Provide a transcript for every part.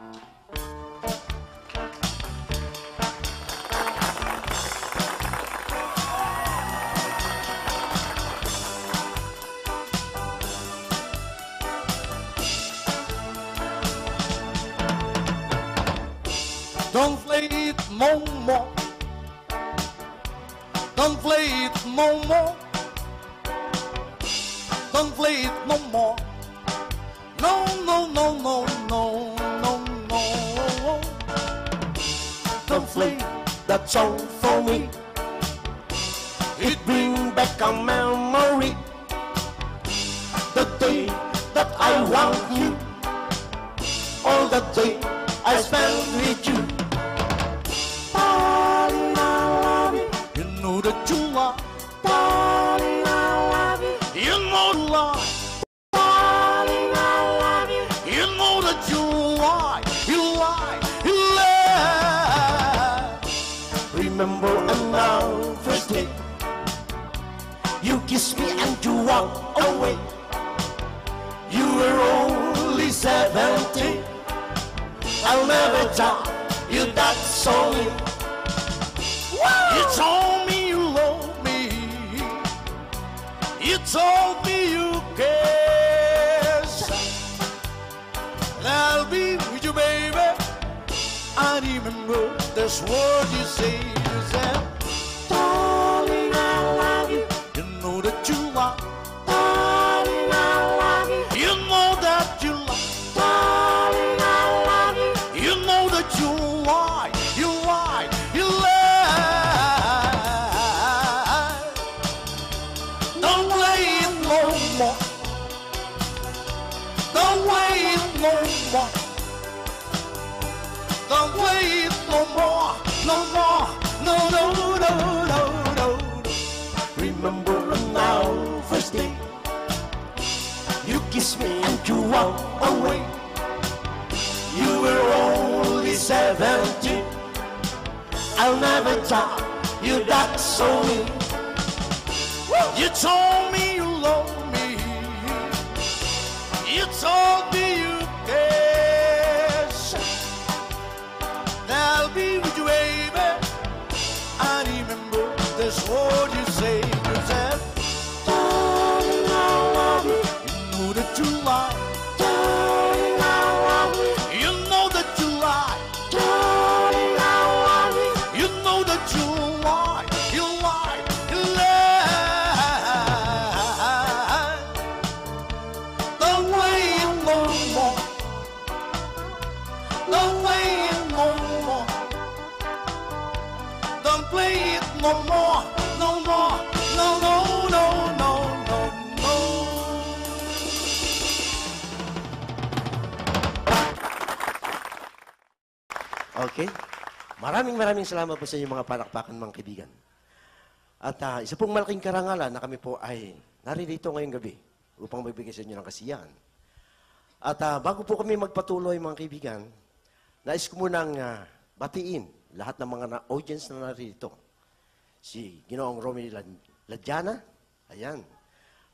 Uh... So. No more. No, no, no, no, no. Remember our first day, you kissed me and you walked away. You were only seventeen. I'll never tell you that solely. You told me road. Maraming maraming salamat po sa inyong mga palakpakan mga kaibigan. At ah, isa pong malaking karangalan na kami po ay naririto ngayong gabi upang magbigay sa inyo ng kasiyahan. At ah, bago po kami magpatuloy mga kaibigan, nais ko munang ah, batiin lahat ng mga na- audience na naririto. Si Ginoong Romy Lad- Ladjana, ayan.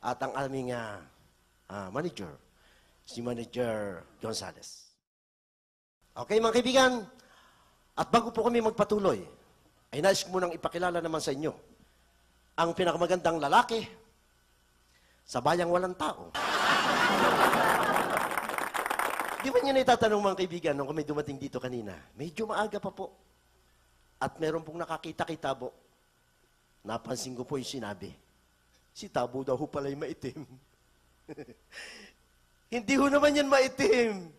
At ang aming ah, ah, manager, si Manager Gonzales. Okay mga kaibigan, at bago po kami magpatuloy, ay nais ko munang ipakilala naman sa inyo ang pinakamagandang lalaki sa bayang walang tao. Di ba niyo naitatanong mga kaibigan nung kami dumating dito kanina? Medyo maaga pa po. At meron pong nakakita-kita po. Napansin ko po yung sinabi. Si Tabo daw ho pala'y maitim. Hindi ho naman yan maitim.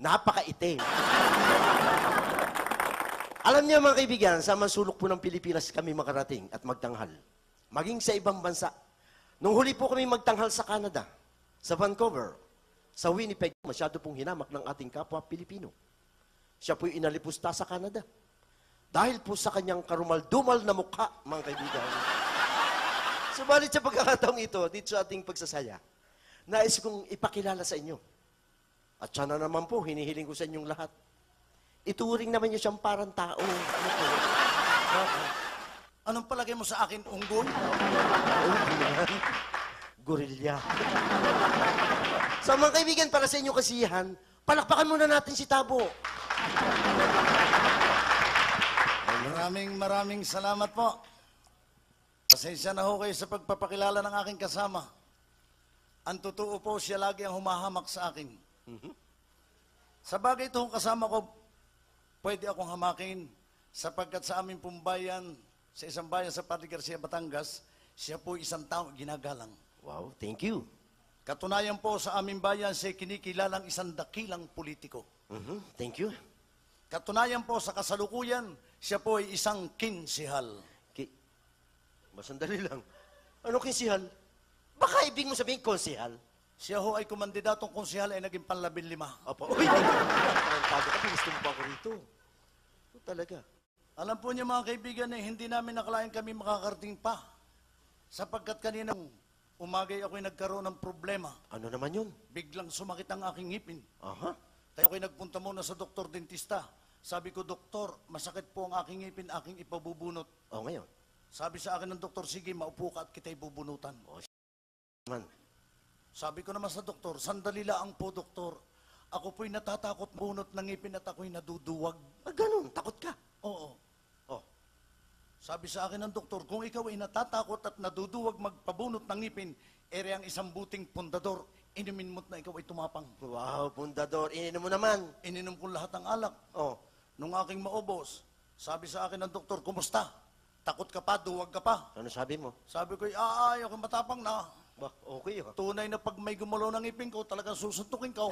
Napakaitim. Alam niyo mga kaibigan, sa mansulok po ng Pilipinas kami makarating at magtanghal. Maging sa ibang bansa. Nung huli po kami magtanghal sa Canada, sa Vancouver, sa Winnipeg, masyado pong hinamak ng ating kapwa Pilipino. Siya po'y inalipusta sa Canada. Dahil po sa kanyang karumal-dumal na mukha, mga kaibigan. Subalit sa pagkakataong ito, dito sa ating pagsasaya, nais kong ipakilala sa inyo. At sana naman po, hinihiling ko sa inyong lahat. Ituring naman niyo siyang parang tao. Ano po? Anong palagay mo sa akin, unggoy? Gorilya. sa mga kaibigan, para sa inyong kasiyahan, Palakpakan muna natin si Tabo. Maraming maraming salamat po. Pasensya na ho kayo sa pagpapakilala ng aking kasama. Ang totoo po, siya lagi ang humahamak sa akin. Sa bagay itong kasama ko, pwede akong hamakin sapagkat sa aming pumbayan, sa isang bayan sa Padre Garcia, Batangas, siya po isang tao ginagalang. Wow, thank you. Katunayan po sa aming bayan, siya kinikilalang isang dakilang politiko. Mhm, Thank you. Katunayan po sa kasalukuyan, siya po ay isang kinsihal. Ki... Masandali lang. Ano kinsihal? Baka ibig mo sabihin konsihal? Siya ho ay kumandidatong konsihal ay naging panlabing lima. Opo. Uy, tarantado ka. Gusto mo pa ako rito. Talaga. Alam po niyo mga kaibigan eh, hindi namin nakalain kami makakarating pa. Sapagkat kaninang umagay ako'y nagkaroon ng problema. Ano naman yun? Biglang sumakit ang aking ngipin. Aha. Kaya ako'y nagpunta muna sa doktor dentista. Sabi ko, doktor, masakit po ang aking ngipin, aking ipabubunot. O ngayon. Sabi sa akin ng doktor, sige, maupo ka at kita'y bubunutan. Man. Sabi ko naman sa doktor, sandali lang po, doktor. Ako po'y natatakot bunot ng ngipin at ako'y naduduwag. Ah, ganun. Takot ka. Oo. Oh. Sabi sa akin ng doktor, kung ikaw ay natatakot at naduduwag magpabunot ng ngipin, ere ang isang buting pundador, inumin mo't na ikaw ay tumapang. Wow, pundador. Ininom mo naman. Ininom ko lahat ng alak. Oh. Nung aking maubos, sabi sa akin ng doktor, kumusta? Takot ka pa, duwag ka pa. Ano sabi mo? Sabi ko, aay, ako matapang na. Ba, okay ah. Tunay na pag may gumalaw ng ngipin ko, talagang susuntukin ka.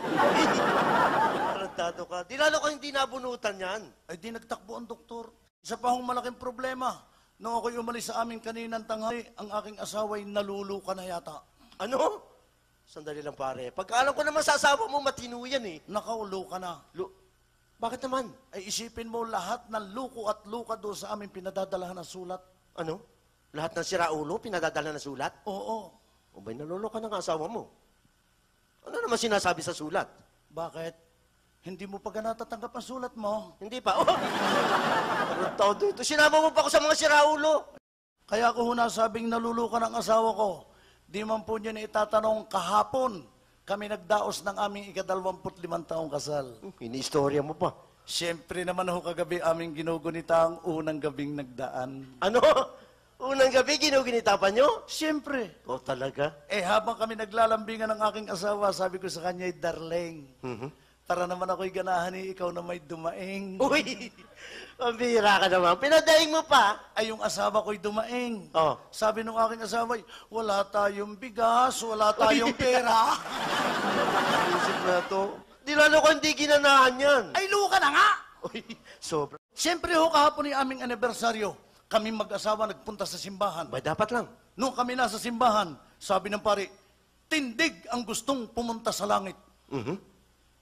Tarantado ka. Di lalo ka hindi nabunutan yan. Ay di nagtakbo ang doktor. Isa pa hong malaking problema. Nung ako'y umalis sa aming kaninang tanghali, ang aking asawa'y naluluka na yata. Ano? Sandali lang pare. Pagkaalam ko naman sa asawa mo, matino yan eh. Nakaulo ka na. Lu Bakit naman? Ay isipin mo lahat ng luko at luka doon sa aming pinadadalahan ng sulat. Ano? Lahat ng siraulo, pinadadala na sulat? Oo. O ba'y naluloko ng asawa mo? Ano naman sinasabi sa sulat? Bakit? Hindi mo pa natatanggap ang sulat mo. Hindi pa. Oh! Anong tao dito? Sinama mo pa ako sa mga siraulo. Kaya ako ho nasabing naluluka ng asawa ko. Di man po niya na itatanong kahapon. Kami nagdaos ng aming ikadalwamput limang taong kasal. Hmm, Ini-istorya mo pa. Siyempre naman ho kagabi aming ginugunita ang unang gabing nagdaan. Ano? Unang gabi, ginuginitapan nyo? Siyempre. Oh, talaga? Eh habang kami naglalambingan ng aking asawa, sabi ko sa kanya, darling, Mhm. tara naman ako'y ganahan ni ikaw na may dumaing. Uy! Pambira ka naman. Pinadaing mo pa. Ay yung asawa ko'y dumaing. Oh. Sabi nung aking asawa, wala tayong bigas, wala tayong pera. Isip na to. Di lalo ko hindi ginanahan yan. Ay luka na nga! Uy, sobra. Siyempre ho kahapon yung aming anibersaryo, kami mag-asawa nagpunta sa simbahan. Ba, dapat lang. Nung kami nasa simbahan, sabi ng pari, tindig ang gustong pumunta sa langit. Mhm.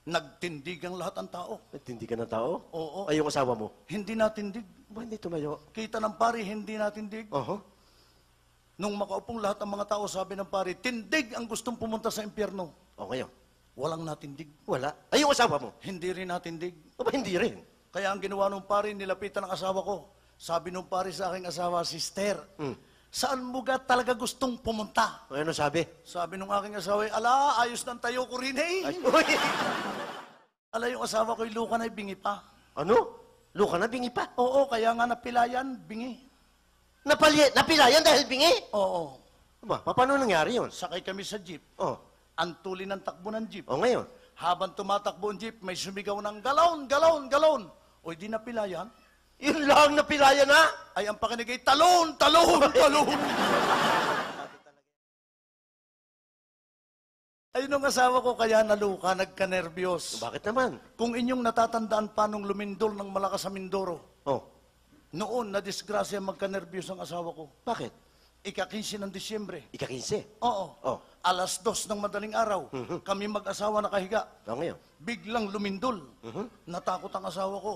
Nagtindig ang lahat ng tao. Hindi ka ng tao? Oo. Ay, yung asawa mo? Hindi natindig. Ba, hindi tumayo? Kita ng pari, hindi natindig. Oho. Nung makaupong lahat ng mga tao, sabi ng pari, tindig ang gustong pumunta sa impyerno. O, ngayon? Walang natindig. Wala. Ay, yung asawa mo? Hindi rin natindig. O, ba, hindi rin? Kaya ang ginawa ng pari, nilapitan ng asawa ko. Sabi ng pari sa aking asawa, Sister, Hmm. saan mo ga talaga gustong pumunta? O, ano sabi? Sabi ng aking asawa, ala, ayos ng tayo ko rin eh. Ay, uy! Ala, yung asawa ko'y luka na bingi pa. Ano? Luka na, bingi pa. Oo, kaya nga napilayan, bingi. Napali, napilayan dahil bingi. Oo. Ba, paano nangyari yun? Sakay kami sa jeep. Oh, Ang tuli ng takbo ng jeep. o ngayon? Habang tumatakbo ang jeep, may sumigaw ng galon, galon, galon. O di napilayan. Yun lang napilayan na? Ay, ang pakinig ay talon, talon, talon. Ay, nung asawa ko kaya naluka, nagka-nervyos. Bakit naman? Kung inyong natatandaan pa nung lumindol ng malakas sa Mindoro, Oh, noon, na-disgrasya magka-nervyos ang asawa ko. bakit? Ika-15 ng Disyembre. Ika-15. Oo. Oh. Alas dos ng madaling araw, kami mag-asawa nakahiga. O, ngayon? Biglang lumindol. Natakot ang asawa ko.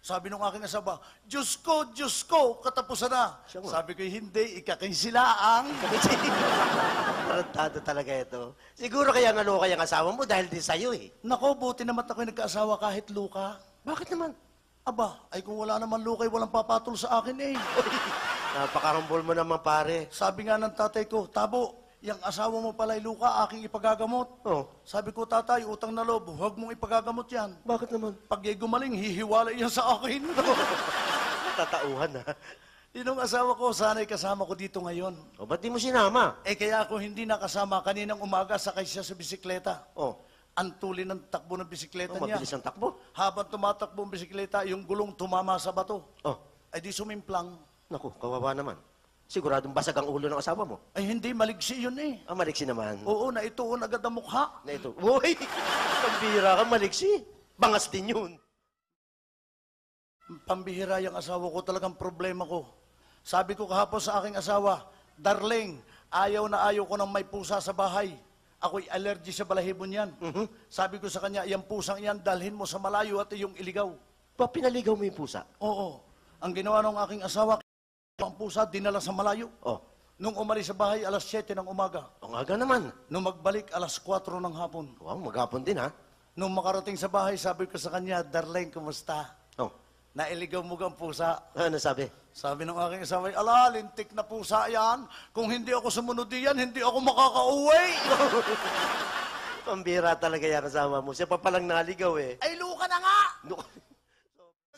Sabi nung aking asawa, Diyos ko, Diyos ko, katapusan na. Siya nga. Sabi ko, hindi, ikakinsilaang. Tarantado talaga ito. Siguro kaya naloka yung asawa mo dahil din sa'yo eh. Nako, buti naman ako'y nagkaasawa kahit luka. Bakit naman? Aba, ay kung wala naman luka, ay walang papatol sa akin eh. Napaka-humble mo naman pare. Sabi nga ng tatay ko, Tabo, yung asawa mo pala, Luka, aking ipagagamot. Oh, Sabi ko, tatay, utang na loob, huwag mong ipagagamot yan. bakit naman? Pag ay gumaling, hihiwalay yan sa akin. Tatauhan ha. Yun ang asawa ko, sana'y kasama ko dito ngayon. O, ba't di mo sinama? Eh kaya ako hindi nakasama kaninang umaga sakay siya sa bisikleta. Oh, Ang tuli ng takbo ng bisikleta oh niya. mabilis ang takbo. Habang tumatakbo ang bisikleta, yung gulong tumama sa bato. Oh, Ay di sumimplang. naku, kawawa naman. Siguradong basag ang ulo ng asawa mo. Ay hindi, maligsi yun eh. Ah, maliksi naman. Oo, naituon agad ang mukha. Na ito. Uy! Pambira ka, maliksi. Bangas din yun. Pambihira yung asawa ko, talagang problema ko. Sabi ko kahapon sa aking asawa, Darling, ayaw na ayaw ko nang may pusa sa bahay. Ako'y allergy sa balahibo niyan. Sabi ko sa kanya, yung pusang yan, dalhin mo sa malayo at iyong iligaw. Pa, pinaligaw mo yung pusa. Oo. Ang ginawa ng aking asawa, ang pusa, dinala sa malayo. Oh, Nung umalis sa bahay, alas 7 ng umaga. ang aga naman. Nung magbalik, alas 4 ng hapon. Wow, magapon din ha. Nung makarating sa bahay, sabi ko sa kanya, Darling, kumusta? Oh, Nailigaw mo ang pusa. ano sabi? Sabi ng aking asawa, ala, lintik na pusa yan. Kung hindi ako sumunod diyan, hindi ako makakauwi. Pambira talaga yan kasama mo. Siya pa palang naligaw eh. Ay, luka na nga! No.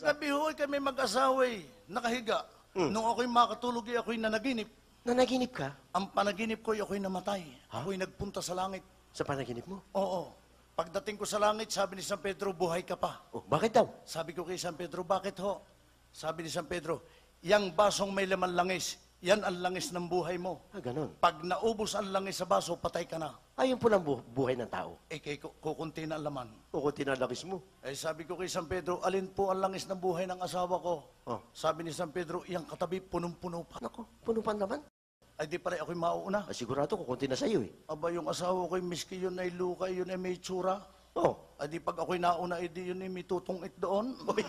Gabi hoy kami mag-asawa eh, nakahiga. Nung ako'y makatulog, eh, ako'y nanaginip. Nanaginip ka? Ang panaginip ko, ako'y namatay. Ako'y nagpunta sa langit. Sa panaginip mo? Oo. Pagdating ko sa langit, sabi ni San Pedro, buhay ka pa. Oh, bakit daw? Sabi ko kay San Pedro, bakit ho? Sabi ni San Pedro, yang basong may laman langis, yan ang langis ng buhay mo. Ah, ganun. Pag naubos ang langis sa baso, patay ka na. Ayun po lang bu- buhay ng tao. Eh, kay ku- kukunti na ang laman. O kung tinalakis mo. Eh, sabi ko kay San Pedro, alin po ang langis ng buhay ng asawa ko? Oh. Sabi ni San Pedro, iyang katabi, punong-puno pa. Nako, puno pa naman. Ay, di pala ako'y mauuna. Ah, sigurado kukunti na sa'yo eh. Aba, yung asawa ko'y miski yun ay luka, yun ay may tsura. Oh, Ay, di pag ako'y nauna, eh, di yun ay may tutungit doon. Uy,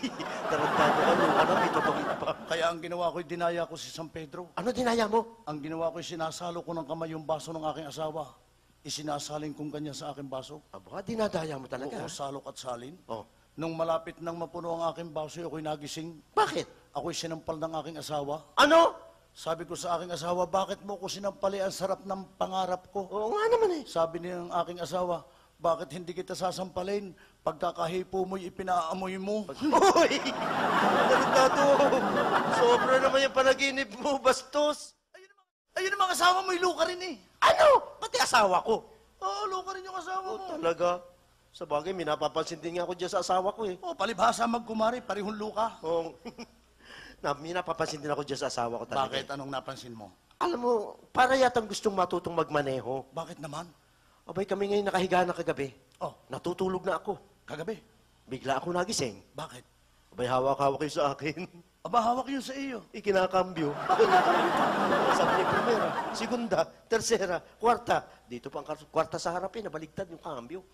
tarantado ka nung ano, may tutungit pa. Kaya ang ginawa ko'y dinaya ko si San Pedro. Ano dinaya mo? Ang ginawa ko'y sinasalo ko ng kamay yung baso ng aking asawa. Isinasalin kong ganyan sa aking baso. Aba, dinadaya mo talaga. Oo, salok at salin. Oh, Nung malapit nang mapuno ang aking baso, ako'y nagising. bakit? Ako'y sinampal ng aking asawa. Ano? Sabi ko sa aking asawa, bakit mo ko sinampali? Ang sarap ng pangarap ko. Oo nga naman eh. Sabi niya ng aking asawa, bakit hindi kita sasampalin? Pagkakahipo mo'y ipinaamoy mo. Uy! Tarantado! Sobra naman yung panaginip mo, bastos! Ayun ang mga asawa mo'y luka rin eh. Ano? Pati asawa ko. Oo, luka rin yung asawa Oh, mo. talaga? Sa bagay, minapapansin din nga ako dyan sa asawa ko eh. Oh, palibhasa magkumari, parihong luka. Oh, na, minapapansin din ako dyan sa asawa ko talaga. Bakit? Anong napansin mo? Alam mo, para yatang gustong matutong magmaneho. Bakit naman? Abay kami ngayon nakahiga na kagabi. Oh, Natutulog na ako. kagabi. Bigla ako nagising. Bakit? Abay hawak-hawak kayo sa akin. Aba, hawak yun sa iyo. Ikinakambyo. Sabi niya, primera, segunda, tersera, kwarta. Dito pa ang kwarta sa harapin, nabaligtad yung kambyo.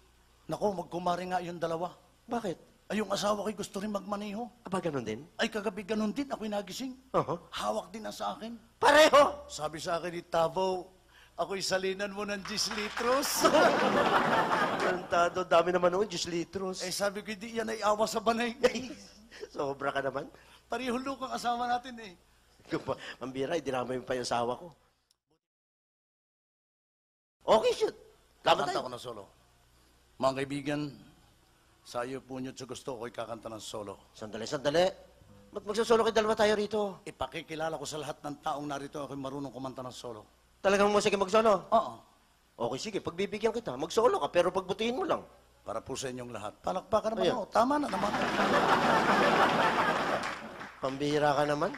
Nako, magkumari nga yung dalawa. Bakit? Ay, yung asawa ko'y gusto rin magmaneho. Aba, ganun din? Ay, kagabi ganun din. Ako'y nagising. Aha. Hawak din ang sa akin. Pareho! Sabi sa akin ni Tavo, ako'y salinan mo ng 10 litros. Tarantado, dami naman noon, 10 litros. eh, sabi ko, hindi yan ay awa sa banay. Sobra ka naman. Parihong lukang asawa natin eh. Mambira, dinamay mo pa yung asawa ko. Okay, shoot. Tama Kakanta tayo. ko ng solo. Mga kaibigan, sa iyo po nyo sa gusto ko'y kakanta ng solo. Sandali, sandali. Ba't magsasolo kayo dalawa tayo rito? Ipakikilala ko sa lahat ng taong narito ako'y marunong kumanta ng solo. Talagang mo sige magsolo? Oo. Okay, sige. Pagbibigyan kita. Magsolo ka, pero pagbutihin mo lang. Para po sa inyong lahat. Palakpakan naman Ayan. ako. Tama na naman. Pambihira ka naman.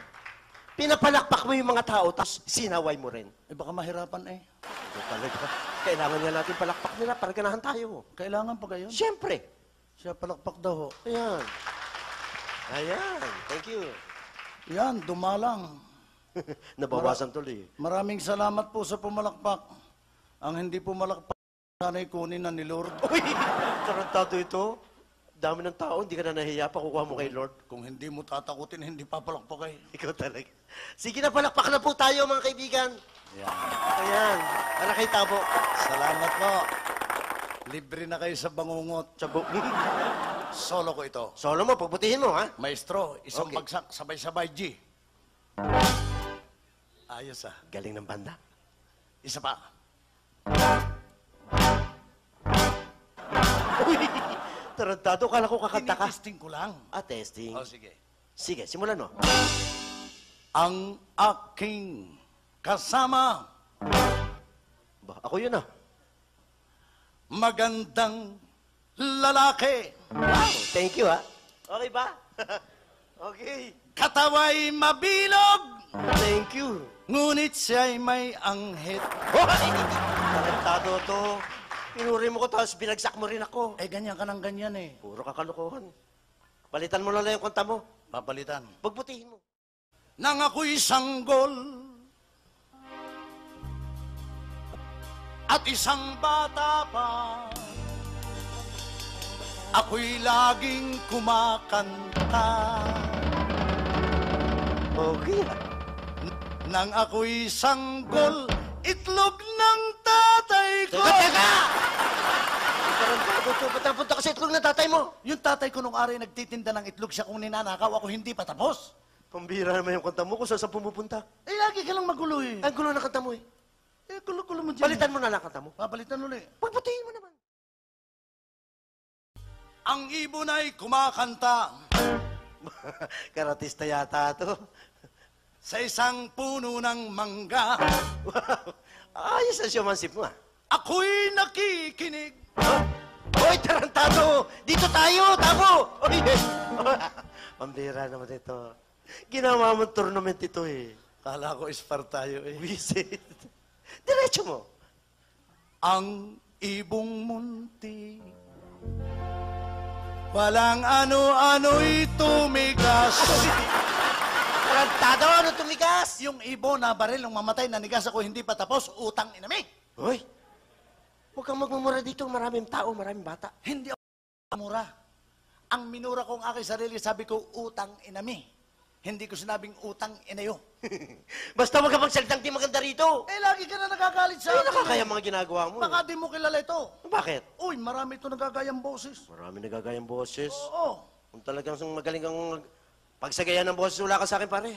Pinapalakpak mo yung mga tao, tapos sinaway mo rin. Eh baka mahirapan eh. Talaga. Kailangan nga natin palakpak nila para ganahan tayo. Kailangan pa gayon. Siyempre. Siya palakpak daw ho. Ayan. Ayan. Thank you. Yan, dumalang. Nabawasan tuloy. Maraming salamat po sa pumalakpak. Ang hindi pumalakpak, sana'y kunin na ni Lord. Uy! Tarantado ito. Dami ng tao, hindi ka na nahiya pa kukuha mo kay Lord. Kung hindi mo tatakutin, hindi papalakpak eh. Ikaw talaga. Sige na, palakpak na po tayo mga kaibigan. Yan. Ayan. Para kay Tabo. Salamat po. Libre na kayo sa bangungot. Tsabo. Solo ko ito. Solo mo, pagbutihin mo, ha? Maestro, isang Okay. bagsak, sabay-sabay, G. Ayos ah. Galing ng banda. Isa pa. Tarantado, kala ko kakanta ka. Tinitesting ko lang. Ah, testing. O, sige. Sige, simulan mo. Ang aking kasama, Ba, ako yun ah. magandang lalaki. Wow, thank you ah. Okay ba? okay. Kataway mabilog, Thank you. ngunit siya'y may anghit. Hoy! Tarantado to. Pinuri mo ko, tapos binagsak mo rin ako. Eh, ganyan ka ng ganyan eh. Puro kakalokohan. Palitan mo na lang yung kanta mo. Papalitan. Pagbutihin mo. Nang ako'y sanggol at isang bata pa, ako'y laging kumakanta. Okay ah. Nang ako'y sanggol, itlog ng tatay ko. Teka, teka! Napunta ka sa itlog ng tatay mo? Yung tatay ko nung ari nagtitinda ng itlog siya kung ninanakaw, ako hindi pa tapos. Pambira naman yung kanta mo kung saan saan pumupunta. Eh, lagi ka lang magulo eh. Ang gulo ng kanta mo eh. Eh, gulo-gulo mo dyan. Palitan mo na lang ang kanta mo. Papalitan ulit. Pagbutihin mo naman. Ang ibon ay kumakanta Karatista yata to. Sa isang puno ng mangga. Wow. Ayos ang siyomansip mo ah. Ako'y nakikinig. Hoy, tarantado! Dito tayo! Tago! Hoy! Pambira naman ito. Ginawa mong tournament ito eh. Kala ko ispar tayo eh. Visit. Diretso mo. Ang ibong munti. Walang ano-ano'y tumigas. Tarantado! Ano tumigas? Yung ibon na baril nung mamatay, nanigas ako, hindi pa tapos, utang inami. Hoy! Huwag kang magmumura dito. Maraming tao, maraming bata. Hindi ako mura. Ang minura kong aking sarili, sabi ko, utang inami. Hindi ko sinabing utang inayo. Basta huwag ka magsalitang di maganda rito. Eh, lagi ka na nagagalit sa Ay, akin. nakakaya mga ginagawa mo. Baka di mo kilala ito. Bakit? Uy, marami ito nagagayang boses. Marami nagagayang boses. Oo. Kung talagang magaling kang mag- pagsagayan ng boses, wala ka sa akin, pare.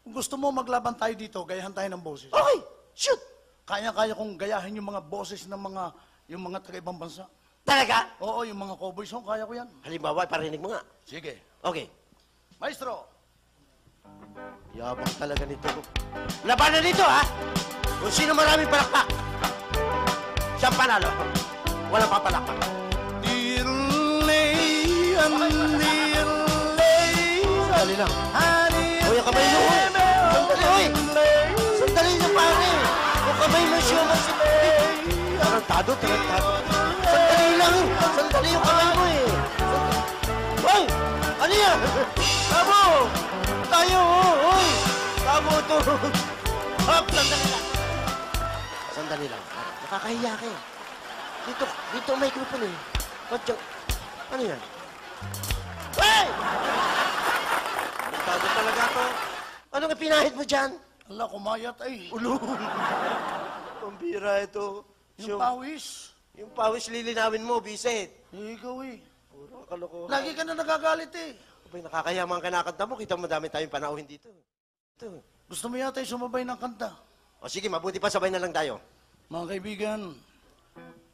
Kung gusto mo maglaban tayo dito, gayahan tayo ng boses. Okay, shoot! Kaya-kaya kong gayahin yung mga boses ng mga yung mga taga-ibang bansa. Talaga? Oo, yung mga cowboy song, kaya ko yan. Halimbawa, parinig mo nga. Sige. Okay. Maestro, Yabang talaga nito. Labanan nito, ha? Kung sino maraming palakpak. Siyang panalo. Walang papalakpak. Dirley, andirley, Sandali lang. Ang kamay mo. Sandali, uy. Sandali na, pare. Yung kamay mo siya mo si... Tarantado, tarantado. Sandali lang. Sandali yung kamay mo, eh. Sandali. Ano yan? Tamo! Tayo, oh! Tamo to. Hop, sandali lang. Sandali lang. Nakakahiya ka eh. Dito, dito ang microphone eh. Ba't yung... Ano yan? Hey! Tarantado talaga to. Anong ipinahid mo dyan? Ala, kumayat ay. Ulo. Pambira ito. Yung Yung, pawis. yung pawis lilinawin mo, bisit. Ikaw eh. Puro kalokohan. Lagi ka na nagagalit eh. Abay, nakakaya mga kanakanta mo. Kita mo dami tayong panauhin dito. Ito. Gusto mo yata sumabay ng kanta. O sige, mabuti pa sabay na lang tayo. Mga kaibigan,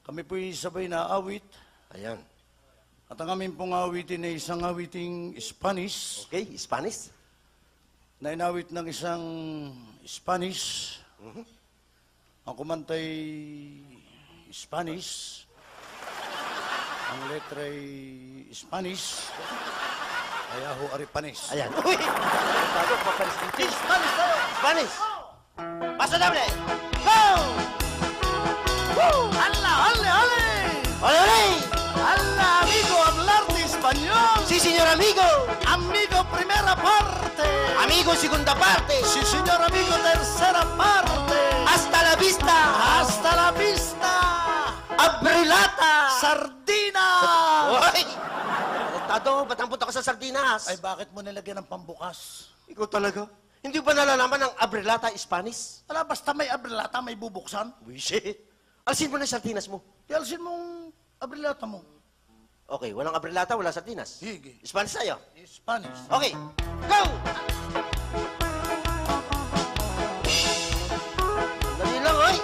kami po'y sabay na awit. Ayan. At ang aming pong awitin ay isang awiting Spanish Okay, Spanish. na inawit ng isang Spanish. Ang kumantay Spanish. Ang letra ay Spanish. Kaya ho Aripanis. Ayan. Uy! Papalis dito. Spanish tayo! Spanish! Paso doble! Go! Woo! ¡Hala, señor amigo! Amigo, primera parte! Amigo, segunda parte! Sí, señor amigo, tercera parte! Hasta la vista! ¡Hasta la vista! Abrilata! ¡Sardina! Hoy! Tado, ba't ang punta ka sa sardinas? Ay, bakit mo nilagyan ng pambukas? Ikaw talaga? Hindi ba nalalaman ng abrilata Spanish? Wala, basta may abrilata, may bubuksan. Wisit. Alsin mo na sardinas mo. Yalsin mong abrilata mo. Okay, walang abrilata, wala sardinas. Sige. Spanish tayo. Spanish. Okay, go! Dali lang, oy!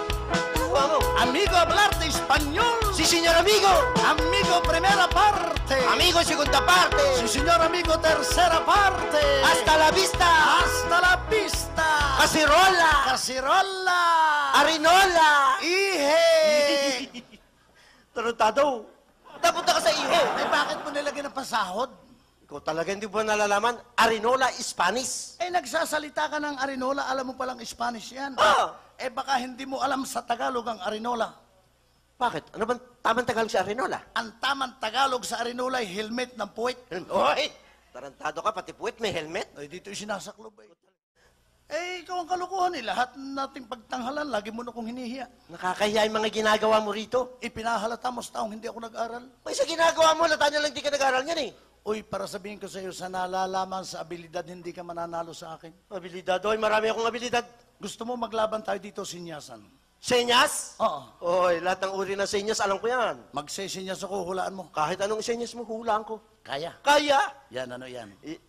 Kuha mo. Amigo, hablarte español. Si señor amigo. Amigo primera parte. Amigo segunda parte. Sí, señor amigo tercera parte. Hasta la vista. Hasta la vista. Casirola. Casirola. Arinola. Ihe. Tarantado. Napunta ka sa ihe. Ay, bakit mo nilagyan ng pasahod? Ikaw talaga hindi ba nalalaman? Arinola, Spanish. Eh, nagsasalita ka ng Arinola, alam mo palang Spanish yan. Ah. Eh, baka hindi mo alam sa Tagalog ang Arinola. Bakit? Ano bang tamang Tagalog sa Arinola? Ang tamang Tagalog sa Arinola ay helmet ng puwit. Oy! Tarantado ka, pati puwet may helmet. Ay, dito yung sinasaklob eh. Eh, ikaw ang kalukuhan eh. Lahat nating pagtanghalan, lagi mo na kong hinihiya. Nakakahiya yung mga ginagawa mo rito. Ipinahalata mo sa taong hindi ako nag-aral. May sa ginagawa mo, lata nyo lang di ka nag-aral niyan eh. Uy, para sabihin ko sa iyo, sa nalalaman sa abilidad, hindi ka mananalo sa akin. Abilidad, oy, marami akong abilidad. Gusto mo maglaban tayo dito, sinyasan? Senyas? Oo. Oy, lahat ng uri ng senyas, alam ko yan. Magsesinyas ako, hulaan mo. Kahit anong senyas mo, hulaan ko. Kaya. Kaya? Yan, ano yan? I-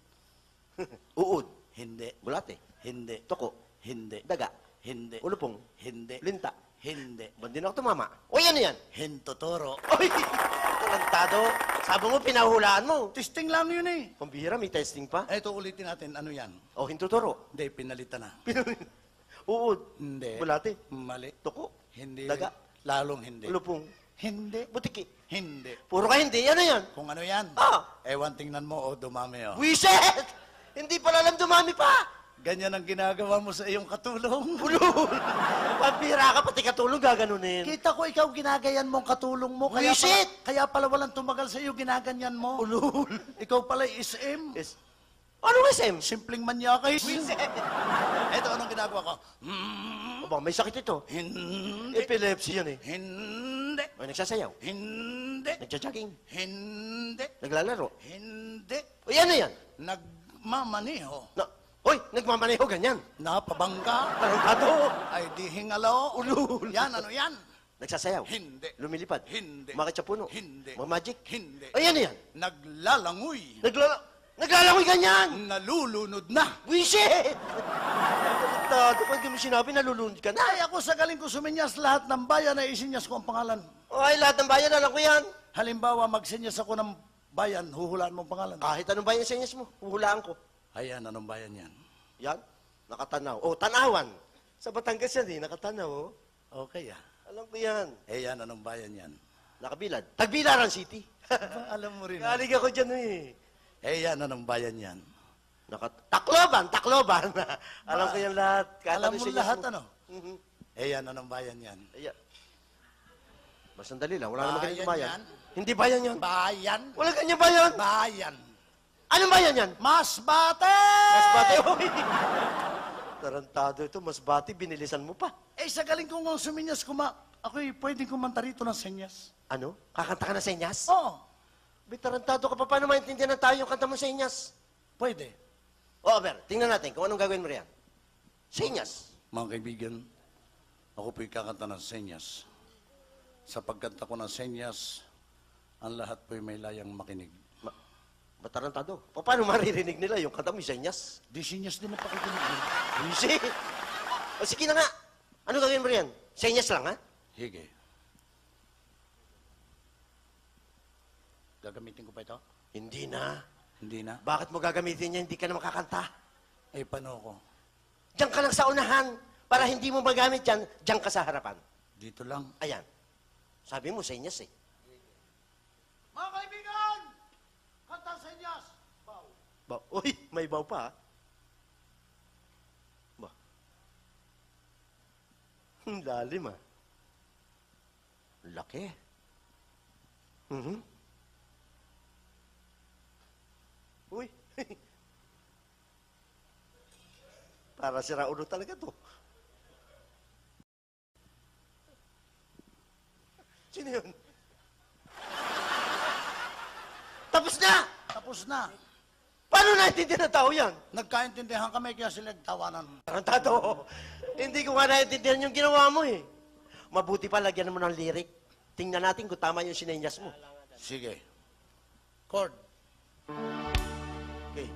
Uod, Hindi. bulate, Hindi. toko, Hindi. daga, Hindi. ulupong, Hindi. linta. Hindi. Ba't din ako tumama? O yan yan. Hintotoro. Oy, tarantado. Sabi mo, pinahulaan mo. Testing lang yun eh. Pambihira, may testing pa. Ito ulitin natin, ano yan? O, hintuturo. Hindi, pinalitan na. Uod, Hindi. bulate, Mali. toko, Hindi. daga, Lalong hindi. ulupong, Hindi. butiki. Hindi. Puro ka hindi, na yan. Kung ano yan? Ah. Ewan, tingnan mo, o dumami, oh. Wiset! Hindi pala alam dumami pa. Ganyan ang ginagawa mo sa iyong katulong. Ulul! Pambihira ka, pati katulong gaganunin. Kita ko ikaw ginagayan mo ang katulong mo. Kaya Wisit! pala, kaya pala walang tumagal sa iyo, ginaganyan mo. Ulul! Ikaw pala SM. Yes. Anong SM? Simpleng manyakay. Ito, anong ginagawa ko? Hmm, Aba, may sakit ito. hindi. Epilepsy yan eh. Hindi. Ay, nagsasayaw. Hindi. Nagja-jogging. Hindi. Naglalaro. Hindi. O yan na yan. Nagmamaniho. Na, Hoy, nagmamaneho ganyan. Napabangga. Tarantado. Ay di hingalo. Ulul. Yan, ano yan? Nagsasayaw. Hindi. Lumilipad. Hindi. Makit sa puno. Hindi. Mag-magic. Hindi. O yan na yan. Naglalangoy. Naglala... Naglalangoy ganyan. Nalulunod na. Wisit! Tarantado. Pag mo sinabi, nalulunod ka na. Ay, ako sa galing ko suminyas lahat ng bayan ay isinyas ko ang pangalan. Ay, lahat ng bayan, alam ko yan. Halimbawa, magsinyas ako ng bayan, huhulaan mo ang pangalan. Kahit anong bayan sa inyas mo, huhulaan ko. Ayan, anong bayan yan? Yan, nakatanaw. Oh, tanawan. Sa Batangas yan eh, nakatanaw. Oh. Okay ah. Alam ko yan. Eh yan, anong bayan yan? Nakabilad. Tagbilaran City. Alam mo rin. ah. Galing ako dyan eh. Eh yan, anong bayan yan? Nakat Takloban, Takloban. alam ko yan lahat. Kahit alam ano mo lahat, ano? Mhm. Eh yan, anong bayan yan? Ayan. Mas sandali lang, wala naman Bayan ganitong bayan. yan? Hindi bayan yan. Bayan? Wala ganyan bayan. Bayan. Anong bayan yan? Masbate! Mas bati. Uy. Tarantado ito, mas bati, binilisan mo pa. Eh, sa galing ko nga suminyas, kuma, ako'y pwedeng kumanta rito ng senyas. Ano? Kakanta ka na sa inyas? Oo, May tarantado ka pa. Paano maintindihan ng tayo yung kanta mo sa inyas? pwede. O, Aber, tingnan natin kung anong gagawin mo riyan. Sa inyas. Mga kaibigan, ako po'y kakanta ng senyas. Sa pagkanta ko ng senyas, ang lahat po'y may layang makinig. Ma matarantado. Pa- Paano maririnig nila yung kanta mo sa inyas? Di senyas din ang pakikinig mo. Easy. O, sige na nga. Ano gagawin mo riyan? Sa inyas lang, ha? Hige. Gagamitin ko pa ito? Hindi na. Hindi na. Bakit mo gagamitin yan? Hindi ka na makakanta. Eh, paano ko? Diyan ka lang sa unahan. Para hindi mo magamit yan, diyan ka sa harapan. Dito lang. Ayan. Sabi mo sa inyas, eh. Mga kaibigan! Kanta sa senyas! Bow. Ba Uy, may baw pa, ha? Ba? Ang lalim, ah. Laki. Mhm. Uy. Para si Raulo talaga to. Sino yun? Tapos na! Tapos na. Paano naintindihan ng tao yan? Nagkaintindihan kami kaya sila nagtawanan. Tarantado. Hindi ko nga naintindihan yung ginawa mo eh. Mabuti pa lagyan mo ng lyric. Tingnan natin kung tama yung sinenyas mo. Sige. Chord, Okay.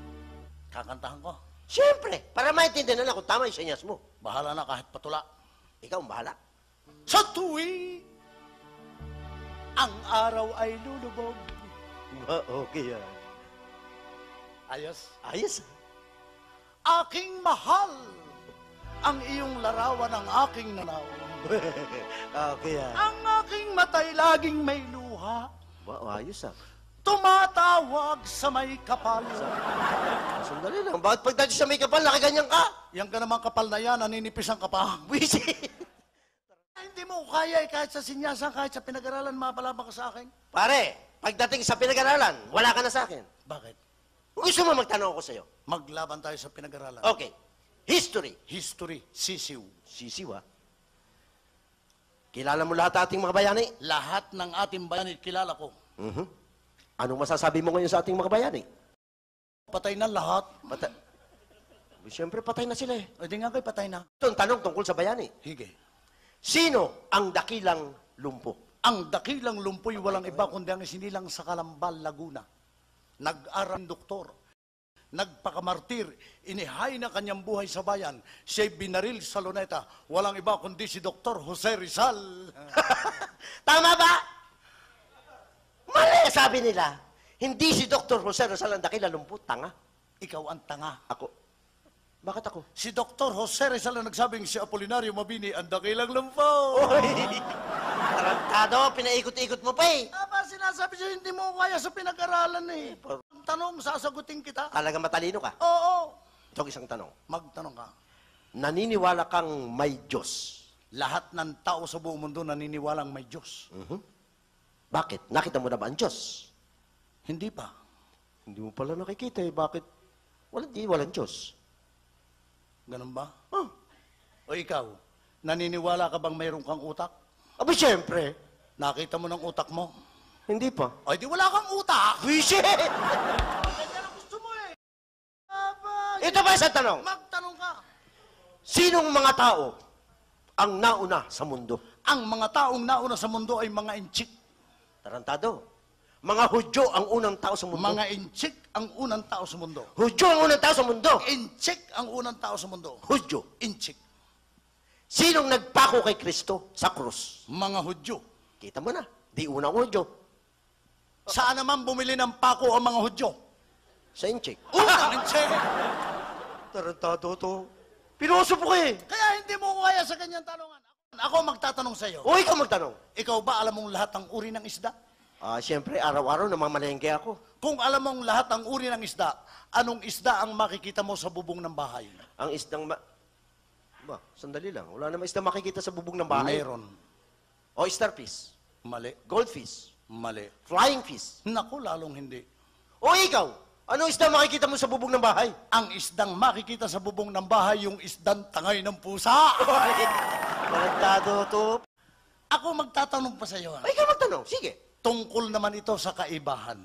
kakantahan ko. Siyempre, para maintindihan nila kung tama yung sinenyas mo. Bahala na kahit patula. Ikaw ang bahala. Sa tuwi, ang araw ay lulubog. Okay yan. Ayos. Ayos. Aking mahal, ang iyong larawan ng aking nanaw. okay yan. Ang aking matay laging may luha. Ba, ayos ah. Tumatawag sa may kapal. Sandali lang. Bakit pagdating sa may kapal, nakaganyan ka? Yan ka naman kapal na yan, naninipisan ka pa. Hindi mo kaya eh, kahit sa sinyasan, kahit sa pinag-aralan, mapalama ka sa akin. Pare, pagdating sa pinag-aralan, wala ka na sa akin. Bakit? Gusto mo magtanong ako sa'yo? Maglaban tayo sa pinag-aralan. Okay. History. History, sisiw. Sisiwa. Kilala mo lahat ating mga bayani? Lahat ng ating bayan kilala ko. Mhm. Anong masasabi mo ngayon sa ating mga bayani? Patay na lahat. Patay. Siyempre, patay na sila eh. O di nga kayo patay na. Ito ang tanong tungkol sa bayani. Hige. Sino ang dakilang lumpo? Ang dakilang lumpoy walang iba kundi ang sinilang sa Kalambal, Laguna. Nag-aral doktor. Nagpakamartir. Inihay na kanyang buhay sa bayan. Siya'y binaril sa luneta. Walang iba kundi si Dr. Jose Rizal. Tama ba? Mali, sabi nila. Hindi si Dr. Jose Rizal ang dakilang lumpo. Tanga. Ikaw ang tanga. Ako. Bakit ako? Si Dr. Jose Rizal ang nagsabing si Apolinario Mabini ang dakilang lumpo. Oy! Tarantado, pinaikot-ikot mo pa eh. Aba, sinasabi siya, hindi mo kaya sa pinag-aralan eh. Tanong, sasagutin kita. Talaga matalino ka. Oo. Ito ang isang tanong. Magtanong ka. Naniniwala kang may Diyos. Lahat ng tao sa buong mundo naniniwalang may Diyos. Mhm. Bakit? Nakita mo na ba ang Diyos? Hindi pa. Hindi mo pala nakikita eh. Bakit? Walang di, walang Diyos. Ganun ba? Oh. O ikaw, naniniwala ka bang mayroon kang utak? Aba, siyempre. Nakita mo ng utak mo? Hindi pa. O di wala kang utak! Ang gusto mo eh. Aba, Ito ba isang tanong? magtanong ka. Sinong mga tao ang nauna sa mundo? Ang mga taong nauna sa mundo ay mga inchik. Tarantado. Mga Hudyo ang unang tao sa mundo. Mga inchik ang unang tao sa mundo. Hudyo ang unang tao sa mundo. Inchik ang unang tao sa mundo. Hudyo. Inchik. Sinong nagpako kay Kristo sa krus? Mga Hudyo. Kita mo na. Di unang Hudyo. Saan naman bumili ng pako ang mga Hudyo? Sa Inchik. Unang inchik. Tarantado to. Pinuso po eh. Kaya hindi mo kaya sa kanyang tanongan. Ako magtatanong sa iyo. O ikaw magtanong. Ikaw ba alam mong lahat ng uri ng isda? Ah, siyempre, araw-araw namamalengke ako. Kung alam mong lahat ng uri ng isda, anong isda ang makikita mo sa bubong ng bahay? Ang isdang ma... Ba, sandali lang. Wala namang isdang makikita sa bubong ng bahay. Meron. O starfish. Mali. Goldfish. Mali. Flying fish. Naku, lalong hindi. O ikaw, anong isdang makikita mo sa bubong ng bahay? Ang isdang makikita sa bubong ng bahay, yung isdang tangay ng pusa. Tarantado to. Ako magtatanong pa sa iyo. ha? Ay, ikaw magtanong. Sige. Tungkol naman ito sa kaibahan.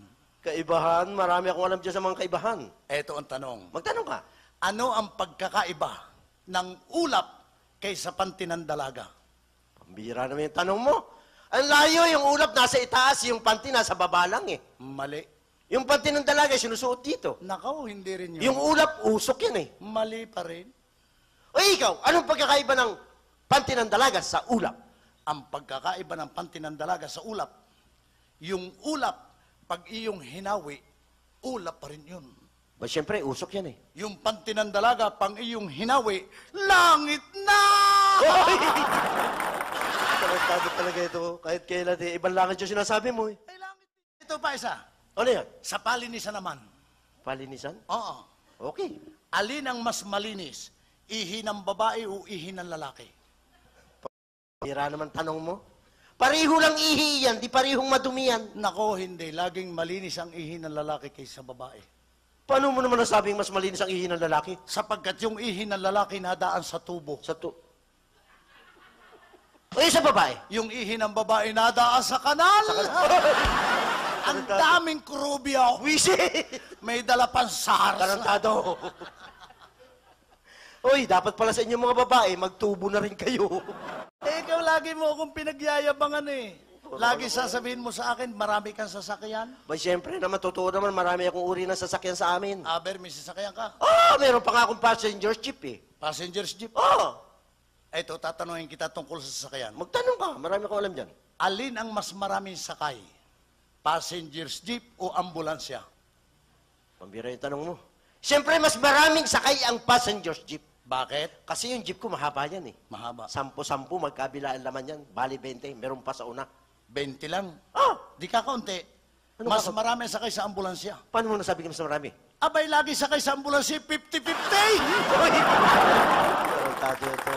Kaibahan, marami akong alam dyan sa mga kaibahan. Ito ang tanong. Magtanong ka. Ano ang pagkakaiba ng ulap kaysa panty ng dalaga? Pambira naman yung tanong mo. Ang layo, yung ulap nasa itaas, yung panty nasa baba lang eh. Mali. Yung panty ng dalaga, sinusuot dito. Nakaw, hindi rin yun. Yung ulap, usok yan eh. Mali pa rin. O ikaw, anong pagkakaiba ng panty ng dalaga sa ulap? Ang pagkakaiba ng panty ng dalaga sa ulap, yung ulap, pag iyong hinawi, ulap pa rin yun. Ba, siyempre, usok yan eh. Yung panty ng dalaga, pang iyong hinawi, langit na! Tarantado talaga ito. Kahit kailan, eh, ibang langit yung sinasabi mo eh. Ay, langit. Ito pa isa. Ano yan? Sa palinisan naman. Palinisan? Oo. Okay. Alin ang mas malinis? Ihi ng babae o ihi ng lalaki? Pira naman tanong mo. Pareho lang ihi yan, di parehong madumi yan. Nako, hindi. Laging malinis ang ihi ng lalaki kaysa babae. Paano mo naman nasabing mas malinis ang ihi ng lalaki? Sapagkat yung ihi ng lalaki nadaan sa tubo. Sa tu... O yung sa babae? Yung ihi ng babae nadaan sa kanal. ang daming kurubya. Wisi! May dala pang SARS. Tarantado. Uy, dapat pala sa inyo mga babae, magtubo na rin kayo. Eh, ikaw lagi mo akong pinagyayabangan eh. Lagi sasabihin mo sa akin, marami kang sasakyan. Ba, siyempre naman, totoo naman, marami akong uri ng sasakyan sa amin. Aber, may sasakyan ka. Oh, meron pa nga akong passenger jeep eh. Passenger's jeep. Oh, Ito, tatanungin kita tungkol sa sasakyan. Magtanong ka, marami akong alam dyan. Alin ang mas maraming sakay? Passengers jeep o ambulansya? Pambira yung tanong mo. Siyempre, mas maraming sakay ang passenger's jeep. Bakit? Kasi yung jeep ko mahaba yan eh. Mahaba. Sampu-sampu, magkabila ang laman yan. Bali 20, meron pa sa una. 20 lang. Ah! Di ka kaunti. Ano mas ka- marami sakay sa ambulansya. Paano mo nasabi ka mas marami? Abay, lagi sakay sa ambulansya, 50-50! Tarantado ito.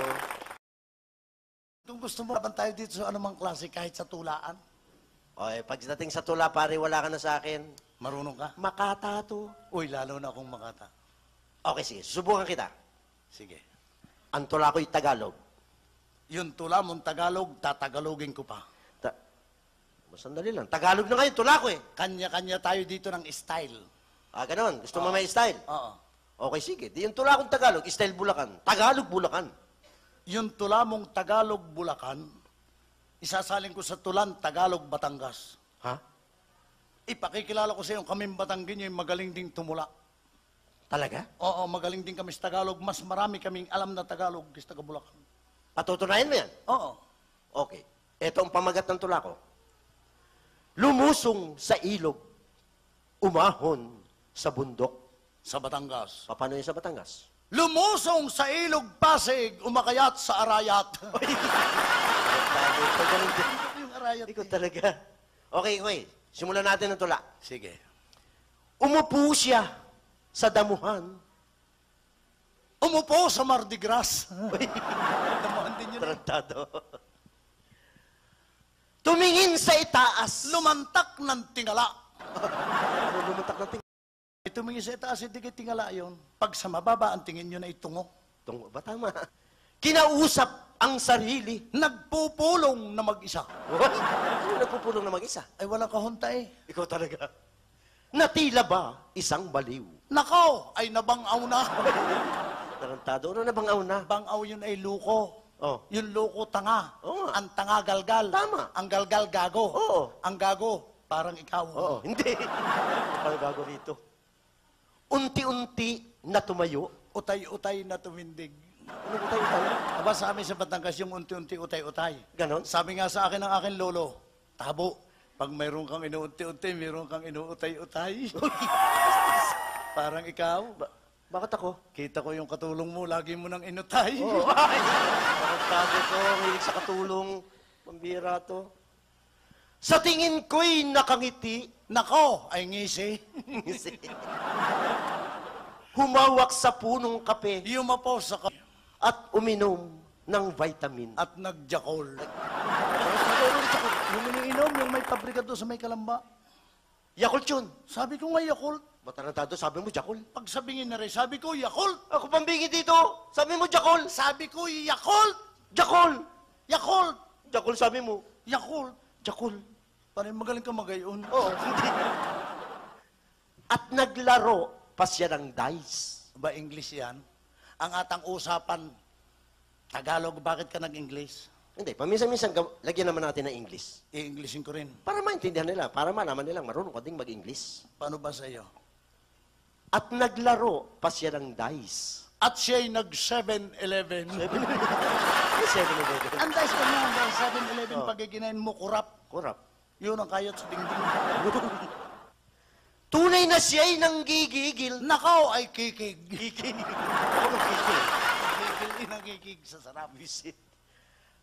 Kung gusto mo, laban tayo dito sa anumang klase, kahit sa tulaan. O, eh, pagdating sa tula, pare, wala ka na sa akin. Marunong ka? Makata to. Uy, lalo na akong makata. Okay, sige. Susubukan kita. Sige. Ang tula ko'y Tagalog. Yung tula mong Tagalog, tatagalogin ko pa. Ta Sandali lang. Tagalog na ngayon, tula ko eh. Kanya-kanya tayo dito ng style. Ah, ganon. Gusto mo may style? Oo. Okay, sige. Di yung tula kong Tagalog, style Bulacan. Tagalog, Bulacan. Yung tula mong Tagalog, Bulacan, isasalin ko sa tulan, Tagalog, Batangas. Ha? Ipakikilala ko sa iyo, kaming Batanggin yung magaling ding tumula. Talaga? Oo, magaling din kami sa Tagalog. Mas marami kaming alam na Tagalog kaysa taga Bulacan. Patutunayan mo yan? Oo. Okay. Ito ang pamagat ng tula ko. Lumusong sa ilog, umahon sa bundok. Sa Batangas. Paano yun sa Batangas? Lumusong sa ilog Pasig, umakayat sa Arayat. Ganun din. yung Arayat. Ikaw talaga. Okay, okay. Simulan natin ang tula. Sige. Umupo siya sa damuhan. Umupo sa Mardi Gras. Damuhan din yun. eh. Tarantado. Tumingin sa itaas. Lumantak ng tingala. Ano lumuntak ng ting... Tumingin sa itaas, hindi kayo tingala yun. Pag sa mababa, ang tingin nyo na itungo. Tungo ba tama? Kinausap ang sarili. Nagpupulong na mag-isa. What? Ano nagpupulong na mag-isa? Ay, walang kahunta eh. Ikaw talaga. Natila ba isang baliw? Nako, ay nabangaw na. Tarantado. Ano na bang na? Bangaw yun ay luko. Oh. Yung luko tanga. Oo nga. Ang tanga galgal. Tama. Ang galgal gago. Oo. Ang gago, parang ikaw. Oo, hindi. Parang gago rito. Unti-unti na tumayo. Utay-utay na tumindig. Ano ba tayo tayo? Aba sa amin sa Batangas yung unti-unti utay-utay. Ganon? Sabi nga sa akin ng akin lolo, tabo, pag mayroon kang inuunti-unti, mayroon kang inuutay-utay. Parang ikaw. Ba- bakit ako? Kita ko yung katulong mo, lagi mo nang inutay. Oo. Ay, tarantado to. Mahilig sa katulong. Pambira to. Sa tingin ko'y nakangiti. Nako, ay ngisi. Humawak sa punong kape Yumapo sa ka- at uminom ng vitamin. at nagjakol. yung iniinom, yung may pabrika doon sa may kalamba. Yakult yun. Sabi ko nga Yakult. Matarantado, sabi mo Jackol. Pag sabingin na rin, sabi ko Yakult. Ako pambingi dito. Sabi mo Jackol. Sabi ko Yakult. Jackol. Yakult. Jackol sabi mo. Yakult. Jackol. Parang magaling ka magayon. Oo, hindi. At naglaro pa siya ng dice. Ba English yan? Ang atang usapan, Tagalog, bakit ka nag-English? Hindi, paminsan-minsan gaw- lagyan naman natin ng English. I-Englishin ko rin. Para maintindihan nila, para malaman nilang marunong ka ding mag-English. Paano ba sa iyo? At naglaro pa siya ng dice. At siya'y nag-7-Eleven. Seven Seven eleven. Ang dice ko nga, ang 7-Eleven, Oh. mo, kurap. Kurap. Yun ang kayot sa dingding. Tunay na siya'y nanggigigil. Nakaw ay kikig. Kikig. Kikig din ang kikig sa sarap. Visit.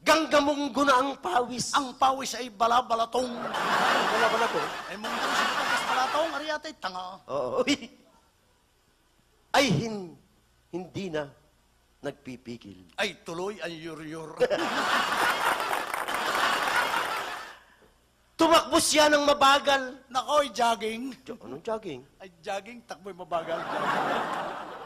Ganggamong guna ang pawis. Ang pawis ay balabalatong. Wala ba na to? Ay mong kung sa pagkas balatong, ariyatay tanga. Oo. Ay, hin, hindi na nagpipigil. Ay tuloy ang yuryur. Tumakbo siya ng mabagal. Nakoy jogging. Jo- Anong jogging? Ay jogging, takbo'y mabagal.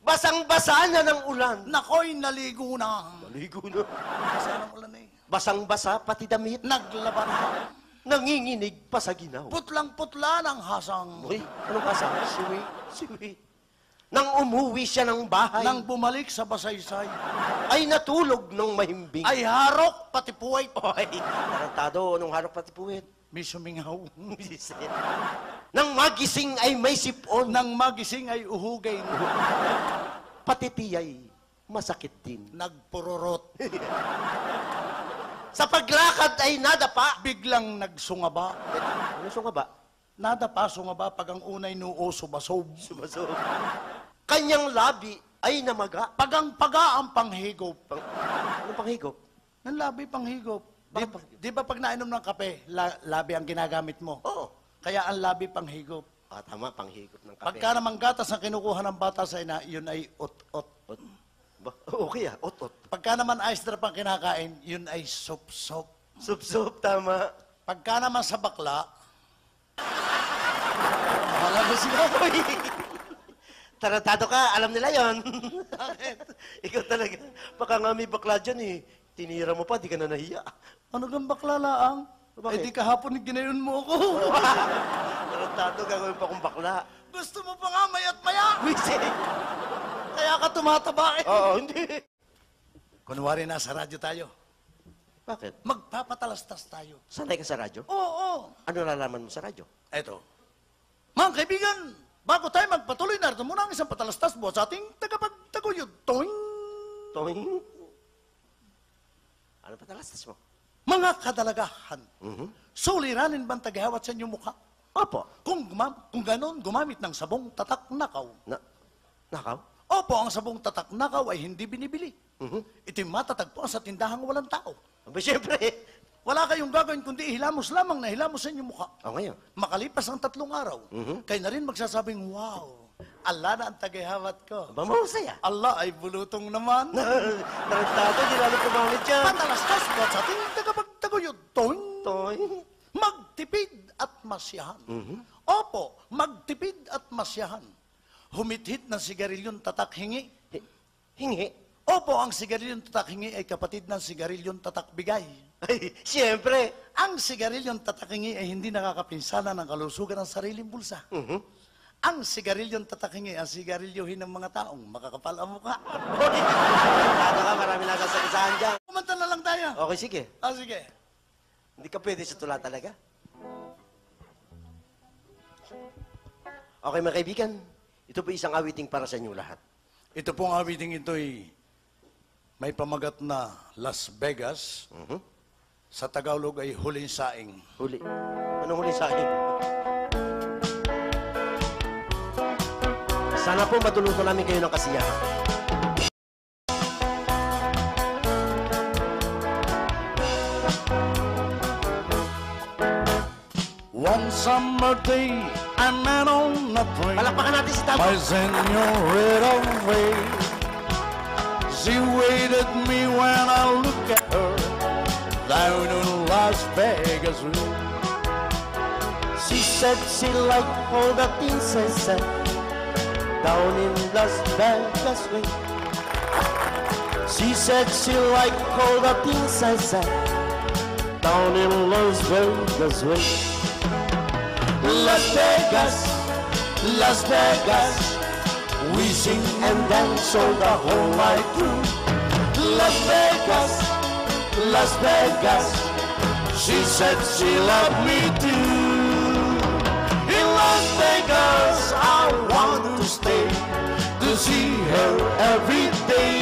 Basang-basa na ng ulan. Nakoy naligo na. Maligo na. Basa ng ulan eh. Basang-basa, pati damit. Naglaban na. Nanginginig pa sa ginaw. Putlang-putla ng hasang. Uy, anong kasama? Siwi. Siwi. Nang umuwi siya ng bahay, Nang bumalik sa basaysay. ay natulog ng mahimbing. Ay harok pati puway. Ay, tarantado, nung harap pati puwit. May sumingaw. Nang magising ay may sipon. Nang magising ay uhugay. Pati tiyay masakit din. Nagpururot. Sa paglakad ay nadapa. Biglang nagsungaba. Ano siya nga ba? Nadapa, sungaba pag ang unay noo subasob. Sumaso. Kanyang labi ay namaga. Pag ang paga ang panghigop. Pang, ano panghigop? Ng labi panghigop. Di, di ba pag nainom ng kape, la- labi ang ginagamit mo? Oo. Kaya ang labi panghigop. Ah, tama, panghigop ng kape. Pagka naman gatas ang kinukuha ng bata sa ina, yun ay ot-ot. Ot. Ba? Okay ah, ot-ot. Pagka naman ice drop ang kinakain, yun ay sup-sup. Sup-sup, tama. Pagka naman sa bakla, wala na sila. Tarantado ka, alam nila yon. Ikaw talaga. Baka nga may bakla dyan eh. Tinira mo pa, di ka na nahiya. Ano kang bakla laang? Bakit? Eh di kahapon ginayon mo ako. Tarantado, gagawin pa kong bakla. Gusto mo pa nga mayat maya. Wisi! Kaya ka tumataba eh. Oo, hindi. Kunwari nasa radyo tayo. Bakit? Magpapatalastas tayo. Sanay ka sa radyo? Oo, Ano nalaman mo sa radyo? Eto. Mga kaibigan, bago tayo magpatuloy, narito muna ang isang patalastas mo sa ating tagapagtaguyod. Toing! Toing. Ano pa talastas mo? Mga kadalagahan, Mhm. suliranin bang tagahawat sa inyong mukha? Opo. Kung, gumam kung ganon, gumamit ng sabong tatak nakaw. Na, nakaw? Opo, ang sabong tatak nakaw ay hindi binibili. Mhm. Ito'y matatagpuan sa tindahang walang tao. Aba, siyempre. Wala kayong gagawin kundi hilamos lamang na hilamos sa inyong mukha. O ngayon. Makalipas ang tatlong araw, Mhm. kayo na rin magsasabing, wow, Allah na ang tagahawat ko. Aba, mahusay ah. Allah ay bulutong naman. Tarantado, di lalo kumamit dyan. Patalastas mo sa ating tagapagtaguyod. Toing! Toing. Magtipid at masyahan. Opo, magtipid at masyahan. Humithit ng sigarilyon tatak hingi. Hi- Hingi. Opo, ang sigarilyon tatak hingi ay kapatid ng sigarilyon tatak bigay. Ay, siyempre. Ang sigarilyon tatak hingi ay hindi nakakapinsala ng kalusugan ng sariling bulsa. Mhm. Ang sigarilyon tatak hingi ang sigarilyohin ng mga taong makakapal ang mukha. Tarantado ka, marami nasasakisahan dyan. Kumanta na lang tayo. Okay, sige. Ah, sige. Hindi ka pwede sa tula talaga. Okay, mga kaibigan. Ito po isang awiting para sa inyo lahat. Ito pong awiting ito'y may pamagat na Las Vegas. Mhm. Sa Tagalog ay huling saing. Huli. Anong huli sa akin? Sana po matuluto namin kayo ng kasiyahan. One summer day, I met on a train. Palakpakan natin si Tabo. My senorita way. She waited me when I look at her down in Las Vegas. She said she liked all the things I said down in Las Vegas way. She said she liked all the things I said down in Las Vegas way. Las Vegas, Las Vegas, we sing and dance all the whole night through. Las Vegas, Las Vegas, she said she loved me too. In Las Vegas, I want stay to see her every day.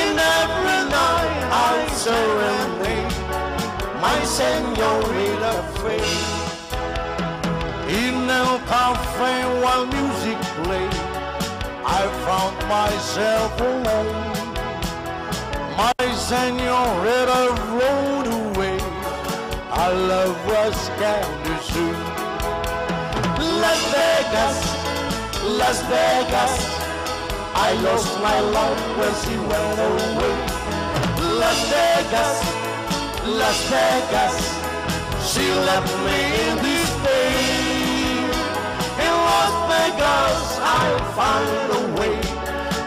In every night, I serenade my senorita frame. In El Cafe while music played, I found myself alone. My senorita rode away. Our love was candy soon. Las Vegas, Las Vegas, I lost my love when she went away. Las Vegas, Las Vegas, she left me in despair. In Las Vegas, I found a way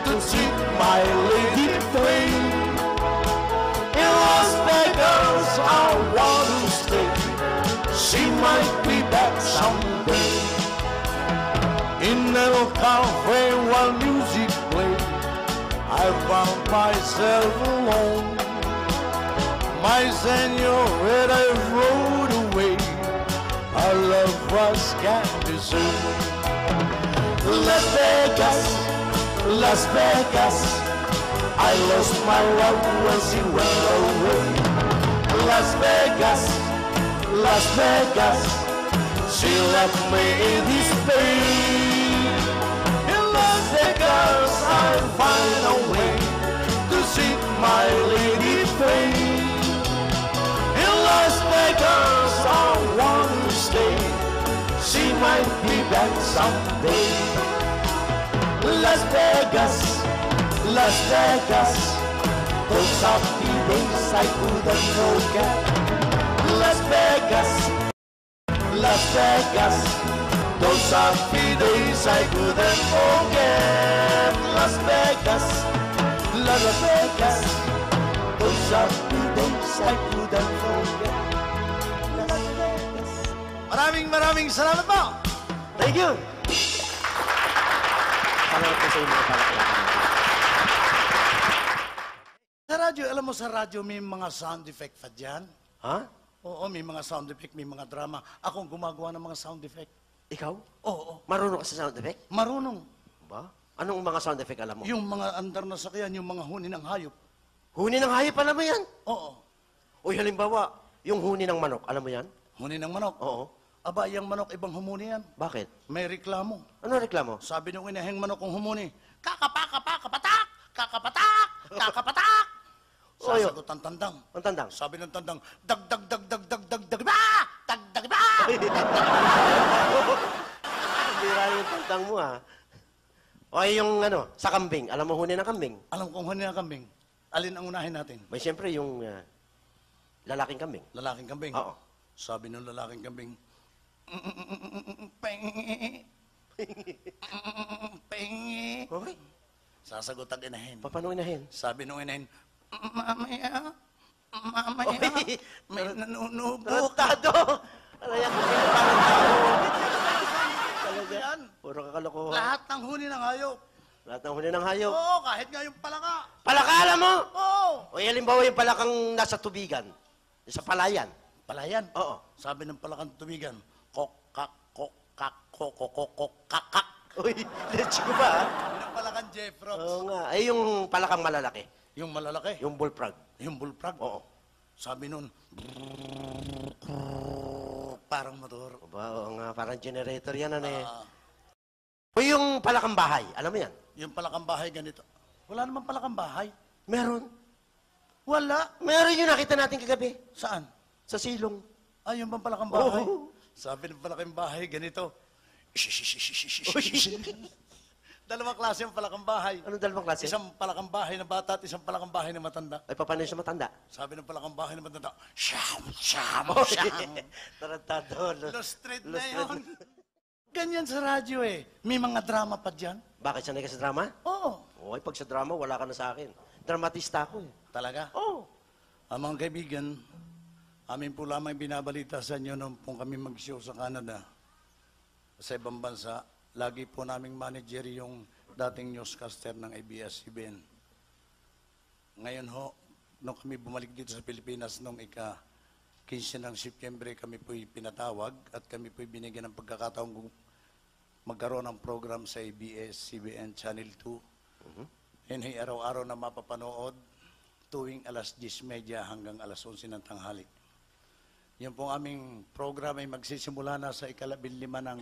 to treat my lady free. In Las Vegas, I want to stay. She might Cafe while music played, I found myself alone. My senorita rode away. Our love was soon. Las Vegas, Las Vegas. I lost my love when she went away. Las Vegas, Las Vegas. She left me in despair. In Las Vegas, I find a way to see my lady face. In Las Vegas, I want to stay. She might be back someday. Las Vegas, Las Vegas. Those happy days I couldn't forget. Las Vegas, Las Vegas. Those happy days I couldn't forget. Las Vegas, Las Vegas. Those happy days I couldn't forget. Las Vegas. Maraming maraming salamat po. Thank you! Salamat po sa inyo. Sa radyo, alam mo sa radyo may mga sound effect pa dyan. Ha? Oo, may mga sound effect, may mga drama. Ako ang gumagawa ng mga sound effect. Ikaw? Oo, Marunong ka sa sound effect? marunong. Ba? Anong mga sound effect alam mo? Yung mga andar na sakyan, yung mga huni ng hayop. Huni ng hayop, alam mo yan? Oo, O halimbawa, yung huni ng manok, alam mo yan? huni ng manok. Oo. Aba, yung manok, ibang humuni yan. Bakit? May reklamo. Ano reklamo? Sabi nung inaheng manok kong humuni, kakapakapakapatak, kakapatak, kakapatak. Oyo. Sasagot ang tandang. Ang tandang. Sabi ng tandang, dag, dag, dag, dag, dag, dag, dag, ba! Dag, dag, ba! Tandang mo, ha? O yung ano, sa kambing. Alam mo huni ng kambing? Alam kong huni ng kambing. Alin ang unahin natin? May siyempre yung ah, lalaking kambing. Lalaking kambing. Oo. Sabi ng lalaking kambing, pengi, pengi. Okay. Sasagot ang inahin. Paano inahin? Sabi nung inahin, mamaya, mamaya, Oy, may nanunubok. Tarantado! Ano yan? Parang tao. Talaga. Yan. Puro kakalokohan. Lahat ng huni ng hayop. Lahat ng huni ng hayop. Oo, kahit nga yung palaka. Palakala mo! Oo. O halimbawa yung palakang nasa tubigan. Sa palayan. Palayan. Oo. Sabi ng palakang tumigan, kokak, kokak, kokokokok, kakak. Uy, let's go ba? ah? Ng palakang Jeffrox. Oo nga. Ay, yung palakang malalaki. Yung malalaki. Yung bullfrog. Yung bullfrog. Oo. Sabi nun, parang motor. Aba, oo nga, parang generator yan, ano eh. Ah, O yung palakang bahay, alam mo yan? yung palakang bahay ganito. Wala naman palakang bahay. Meron. Wala. Meron yung nakita natin kagabi. Saan? Sa silong. Ay, yung bang palakang bahay? Oo. Sabi ng palakang bahay, ganito. Dalawang klase ang palakang bahay. Anong dalawang klase? Isang palakang bahay na bata at isang palakang bahay na matanda. Ay, paano yung sa matanda? Sabi ng palakang bahay na matanda, Siyam, siyam, Oh, siyam. Tarantado. Lost street na yun. Ganyan sa radyo eh. May mga drama pa dyan. Bakit sanay ka sa drama? Oo. Okay, pag sa drama, wala ka na sa akin. Dramatista ako eh. Talaga? Oo. Ang mga kaibigan, amin po lamang binabalita sa inyo nung pong kami mag-show sa Canada. Sa ibang bansa, lagi po naming manager yung dating newscaster ng ABS-CBN. Ngayon ho, nung kami bumalik dito sa Pilipinas nung ika 15 ng Setyembre, kami po'y pinatawag at kami po'y binigyan ng pagkakataong magkaroon ng program sa ABS-CBN Channel 2. Yan ay araw-araw na mapapanood tuwing alas 10.30 hanggang alas 11 ng tanghali. Yan pong aming program ay magsisimula na sa ikalabing lima ng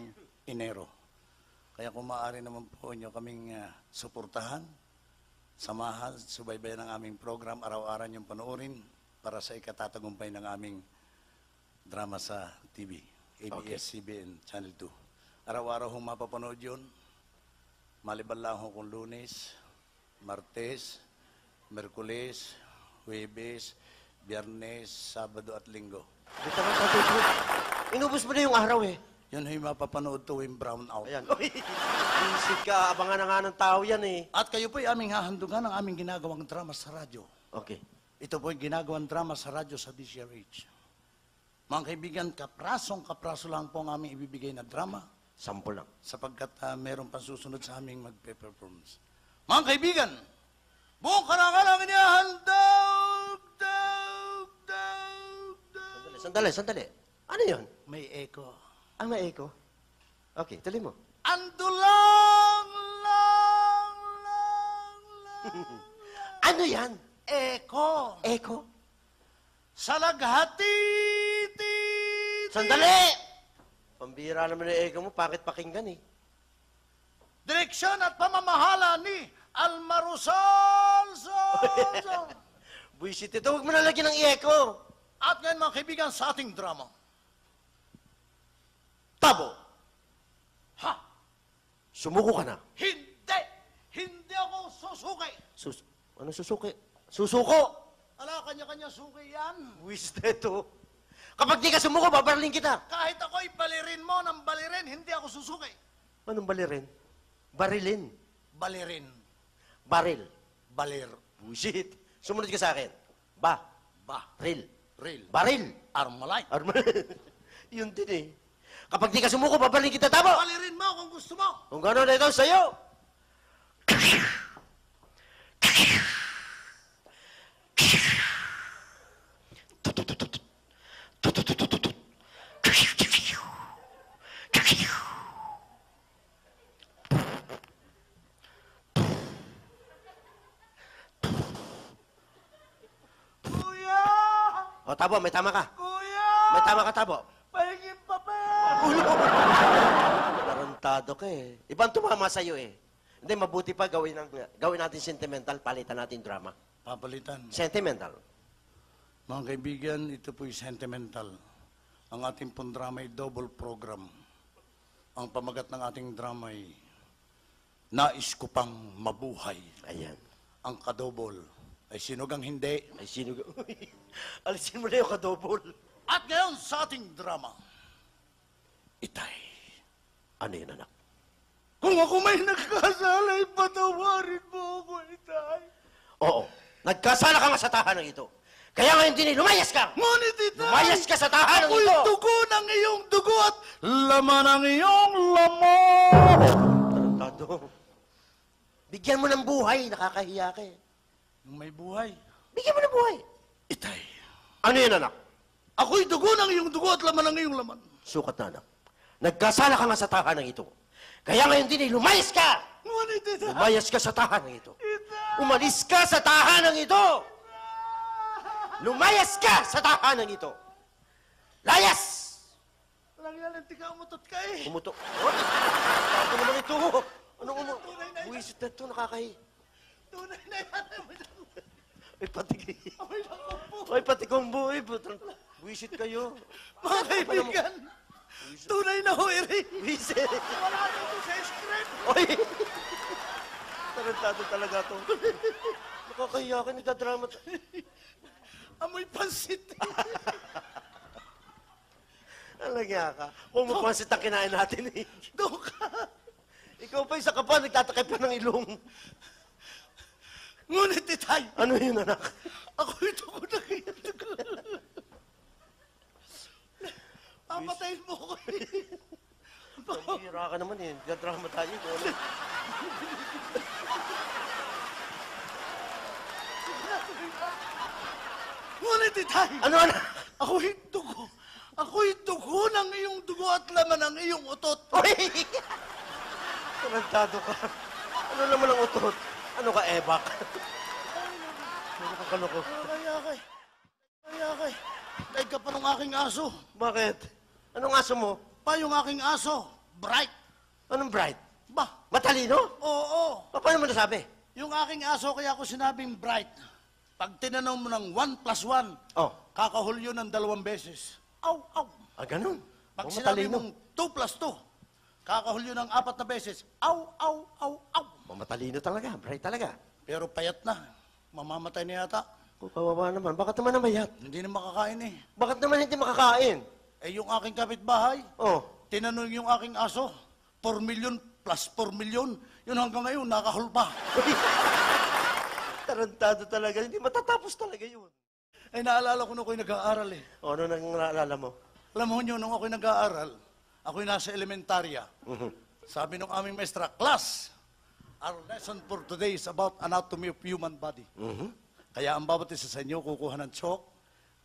Enero. Kaya kung maaari naman po inyo kaming ah, suportahan, samahan, subaybayan ng aming program, araw-araw niyong panoorin para sa ikatatagumpay ng aming drama sa TV, ABS-CBN Channel 2. Araw-araw hong mapapanood yun, maliban lang ho kung lunes, martes, merkules, huwebes, biyernes, sabado at linggo. Inubos mo na yung araw eh. Yun ay mapapanood tuwing brown out. Ayan. Uy, isip ka, abangan na nga ng tao yan eh. At kayo po ay aming hahandugan ng aming ginagawang drama sa radyo. Okay. Ito po ay ginagawang drama sa radyo sa DCRH. Mga kaibigan, kaprasong kapraso lang po ang aming ibibigay na drama Sample lang. sapagkat uh, meron pang susunod sa aming magpe-performance. Mga kaibigan, buong karangalang inihahandog, dog, dog, dog. Sandali, sandali. Ano yun? May echo. May echo. Okay, tuloy mo. Andulang lang lang Ano yan? Eko. Echo? Sa laghati. Sandali! Pambira naman yung echo mo, bakit pakinggan eh? Direksyon at pamamahala ni Almarosol. Sol, Sol. Buisit ito, huwag mo nalagyan ng echo. At ngayon mga kaibigan sa ating drama. Tabo, Ha? sumuko ka na. Hindi! Hindi ako susuki! Sus ano susuki? Susuko! Ala, kanya-kanya suki yan. Buisit ito. Kapag di ka sumuko, babarling kita. Kahit ako'y balirin mo ng balirin, hindi ako susuki. Anong balirin? Barilin. Balirin. Baril. Balir. Buisit. Sumunod ka sa akin. Ba. Ba. Ril. Real. Baril. Armalite. Arma. Yun din eh. Kapag di ka sumuko, babarling kita. Tabo! Balirin mo kung gusto mo. Kung gano'n na ito sa'yo. Kuya! O, tabo, may tama ka. Kuya! May tama ka, tabo. Papel! Tarantado ka eh. Ibang tumama sa'yo eh. Hindi, mabuti pa gawin, ng, gawin natin sentimental, palitan natin drama. Papalitan. Sentimental. Mga kaibigan, ito po'y sentimental. Ang ating pong drama ay double program. Ang pamagat ng ating drama ay Nais ko pang mabuhay. Ayan. Ang kadobol ay sinugang hindi. Ay, sino... Alisin mo na yung kadobol. At ngayon sa ating drama, Itay. Ano yun, anak? Kung ako may nagkasalay, patawarin mo ako, Itay. Oo. Nagkasala ka nga sa tahanan ito. Kaya ngayon din, lumayas ka! Ngunit, Itay, Lumayas ka sa tahanan ako'y ito! dugo ng iyong dugo at laman ng iyong laman. Tarantado. Bigyan mo ng buhay, nakakahiya ka eh. Nung may buhay, Bigyan mo ng buhay. Itay. Ano yun, anak? Ako'y dugo ng iyong dugo at laman ng iyong laman. Sukat na, anak. Nagkasala ka nga sa tahanan ito. Kaya ngayon din, eh, lumayas ka! Lumayas ka sa tahanan ito. Umalis ka sa tahanan ito! Lumayas ka sa tahanan ito! Layas! Walang yan, hindi ka umutot ka eh. Umuto. Oh, Ano naman ito? Anong umu... Buwisit na ito, nakakahi. Tunay na yan. Ay, pati Amoy na kumpo. Ay, pati. Ay, putang... Buwisit kayo. Mga kaibigan, tunay na ho, Eri. Buwisit. Wala dito sa script. Oy! Tarantado talaga to. Nakakahiya ka, nagdadrama. Amoy pansit. Alagya ka. Kung mapansit ang kinain natin eh. Ka. Ikaw pa isa ka pa, nagtatakip pa ng ilong. Ngunit, Itay, Ano yun, anak? ako ito ko na kaya. Papatayin mo ko. Pambira ka naman eh. Nagdadrama tayo. Kung ano. Ngunit, Itay, Ano, anak? ako ito ko. Ako ito ko ng iyong dugo at laman ng iyong utot. Oy! Tarantado ka. Ano naman ang utot? Ano ka, ebak? Ano ka kaloko? Kaya kay. Kaya kay. Dahil ka pa ng aking aso. Bakit? Anong aso mo? Pa yung aking aso. Bright. Anong bright? Ba? Matalino? Oo. Pa- Paano mo nasabi? Yung aking aso, kaya ako sinabing bright. Pag tinanong mo ng 1 plus 1, Oh. kakahulyo ng dalawang beses. Aw, aw. Ah, ganun. Pag Oh, sinabi matalino. mong 2 plus 2, kakahulyo ng apat na beses. Aw, aw, aw, aw. Oh, matalino talaga. Bright talaga. Pero payat na. Mamamatay na yata. Oh, kawawa naman. Bakit naman namayat? Hindi na makakain eh. Bakit naman hindi makakain? Eh yung aking kapitbahay, Oh. tinanong yung aking aso, 4 million plus 4 million. Yun hanggang ngayon, nakahul pa. Tarantado talaga. Hindi matatapos talaga yun. Eh naalala ko nung ako'y nag-aaral eh. O, ano nang naalala mo? Alam mo nyo, nung ako'y nag-aaral, ako'y nasa elementarya. Sabi nung aming maestra, Class, our lesson for today is about anatomy of human body. Kaya ang bawat isa sa inyo, kukuha ng chalk,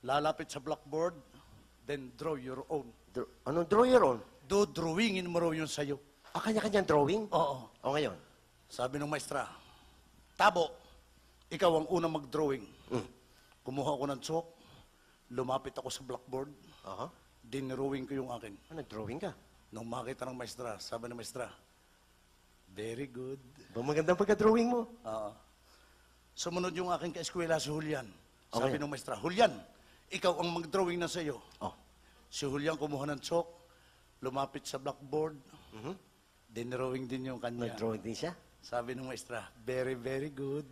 lalapit sa blackboard, then draw your own. Dr- anong draw your own? Do drawingin mo raw yun sa'yo. Ah, kanya-kanyang drawing? Oo. O, ngayon? Sabi nung maestra, Tabo, ikaw ang unang mag-drawing. Kumuha ako ng chalk, lumapit ako sa blackboard, Aha. dinrawing ko yung akin. Ah, nag-drawing ka. Nung makita ng maestra, sabi ng maestra, very good. Ba magandang pagka-drawing mo? Oo. Sumunod yung aking kaeskwela si Julian. Okay. Sabi ng maestra, Julian, ikaw ang mag-drawing na sa iyo. Oh. Si Julian kumuha ng chalk, lumapit sa blackboard, dinrawing din yung kanya. Nag-drawing din siya. Sabi ng maestra, very, very good.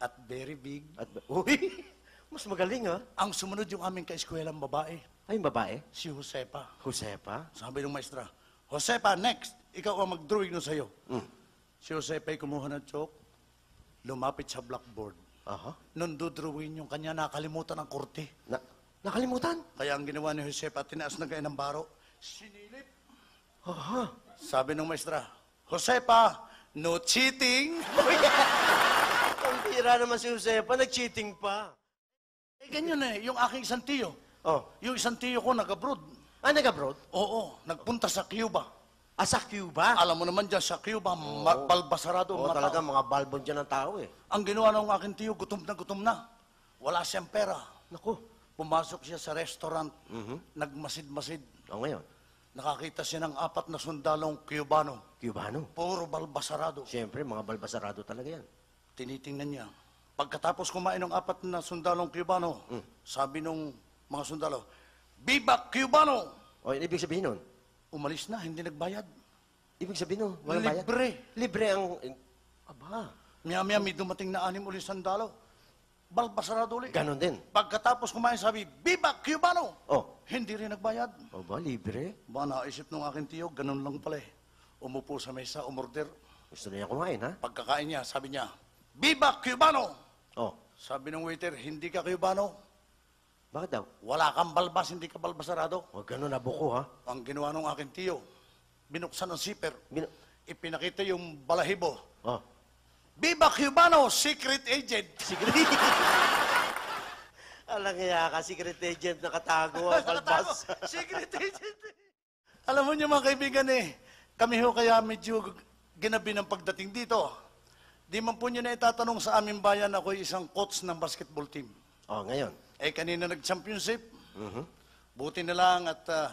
At very big. At, uy, mas magaling ha. Ang sumunod yung aming kaeskwelang babae, Ay, yung babae. si Josepa. Josepa. Sabi ng maestra, Josepa, next, ikaw ang mag-drawing na sa'yo. Mm. Si Josepa ay kumuha ng chalk, lumapit sa blackboard. Aha. Nung dudrawing yung kanya, nakalimutan ng korte. Na, nakalimutan. Kaya ang ginawa ni Josepa, tinaas na kayo ng baro, sinilip. Aha. Sabi ng maestra, Josepa, no cheating. Ang bira naman si Josepa, nag-cheating pa. eh, ganyan eh, yung aking isang tiyo. Oh. Yung isang tiyo ko nag-abroad. Ah, nag-abroad? Oo, nagpunta sa Cuba. Ah, sa Cuba? Alam mo naman dyan sa Cuba, ma- balbasarado ang Oo, mga talaga, tao. mga balbon dyan ng tao eh. Ang ginawa ng aking tiyo, gutom na gutom na. Wala siyang pera. Naku. Pumasok siya sa restaurant, nagmasid-masid. O ngayon, Nakakita siya ng apat na sundalong Cubano. Cubano. Puro balbasarado. Siyempre, mga balbasarado talaga yan. Tinitingnan niya. Pagkatapos kumain ng apat na sundalong Cubano, sabi nung mga sundalo, Viva Cubano! O, ibig sabihin nun? Umalis na, hindi nagbayad. Ibig sabihin nun, walang bayad? Libre. Libre ang... Aba, Maya-maya may dumating na anim ulit sandalo. Balbasarado ulit. ganon din. Pagkatapos kumain, sabi, Viva Cubano! Oh, Hindi rin nagbayad. o ba, libre? Ba, naisip nung aking tiyo, ganun lang pala eh. Umupo sa mesa, umorder. Gusto niya kumain, ha? Pagkakain niya, sabi niya, Viva Cubano! Oh, Sabi ng waiter, hindi ka Cubano. Bakit daw? Wala kang balbas, hindi ka balbasarado. O, ganon, nabuko, ha? Ang ginawa ng aking tiyo, binuksan ang zipper, Bin- ipinakita yung balahibo. oh, Viva Cubano, secret agent! secret. Alang nga ka, secret agent nakatago, ang balbas. secret agent! Alam mo niyo mga kaibigan eh, kami ho kaya medyo ginabi ng pagdating dito. Di man po niyo na itatanong sa aming bayan ako isang coach ng basketball team. oh, ngayon. Eh kanina nag-championship, Mhm. buti na lang at ah,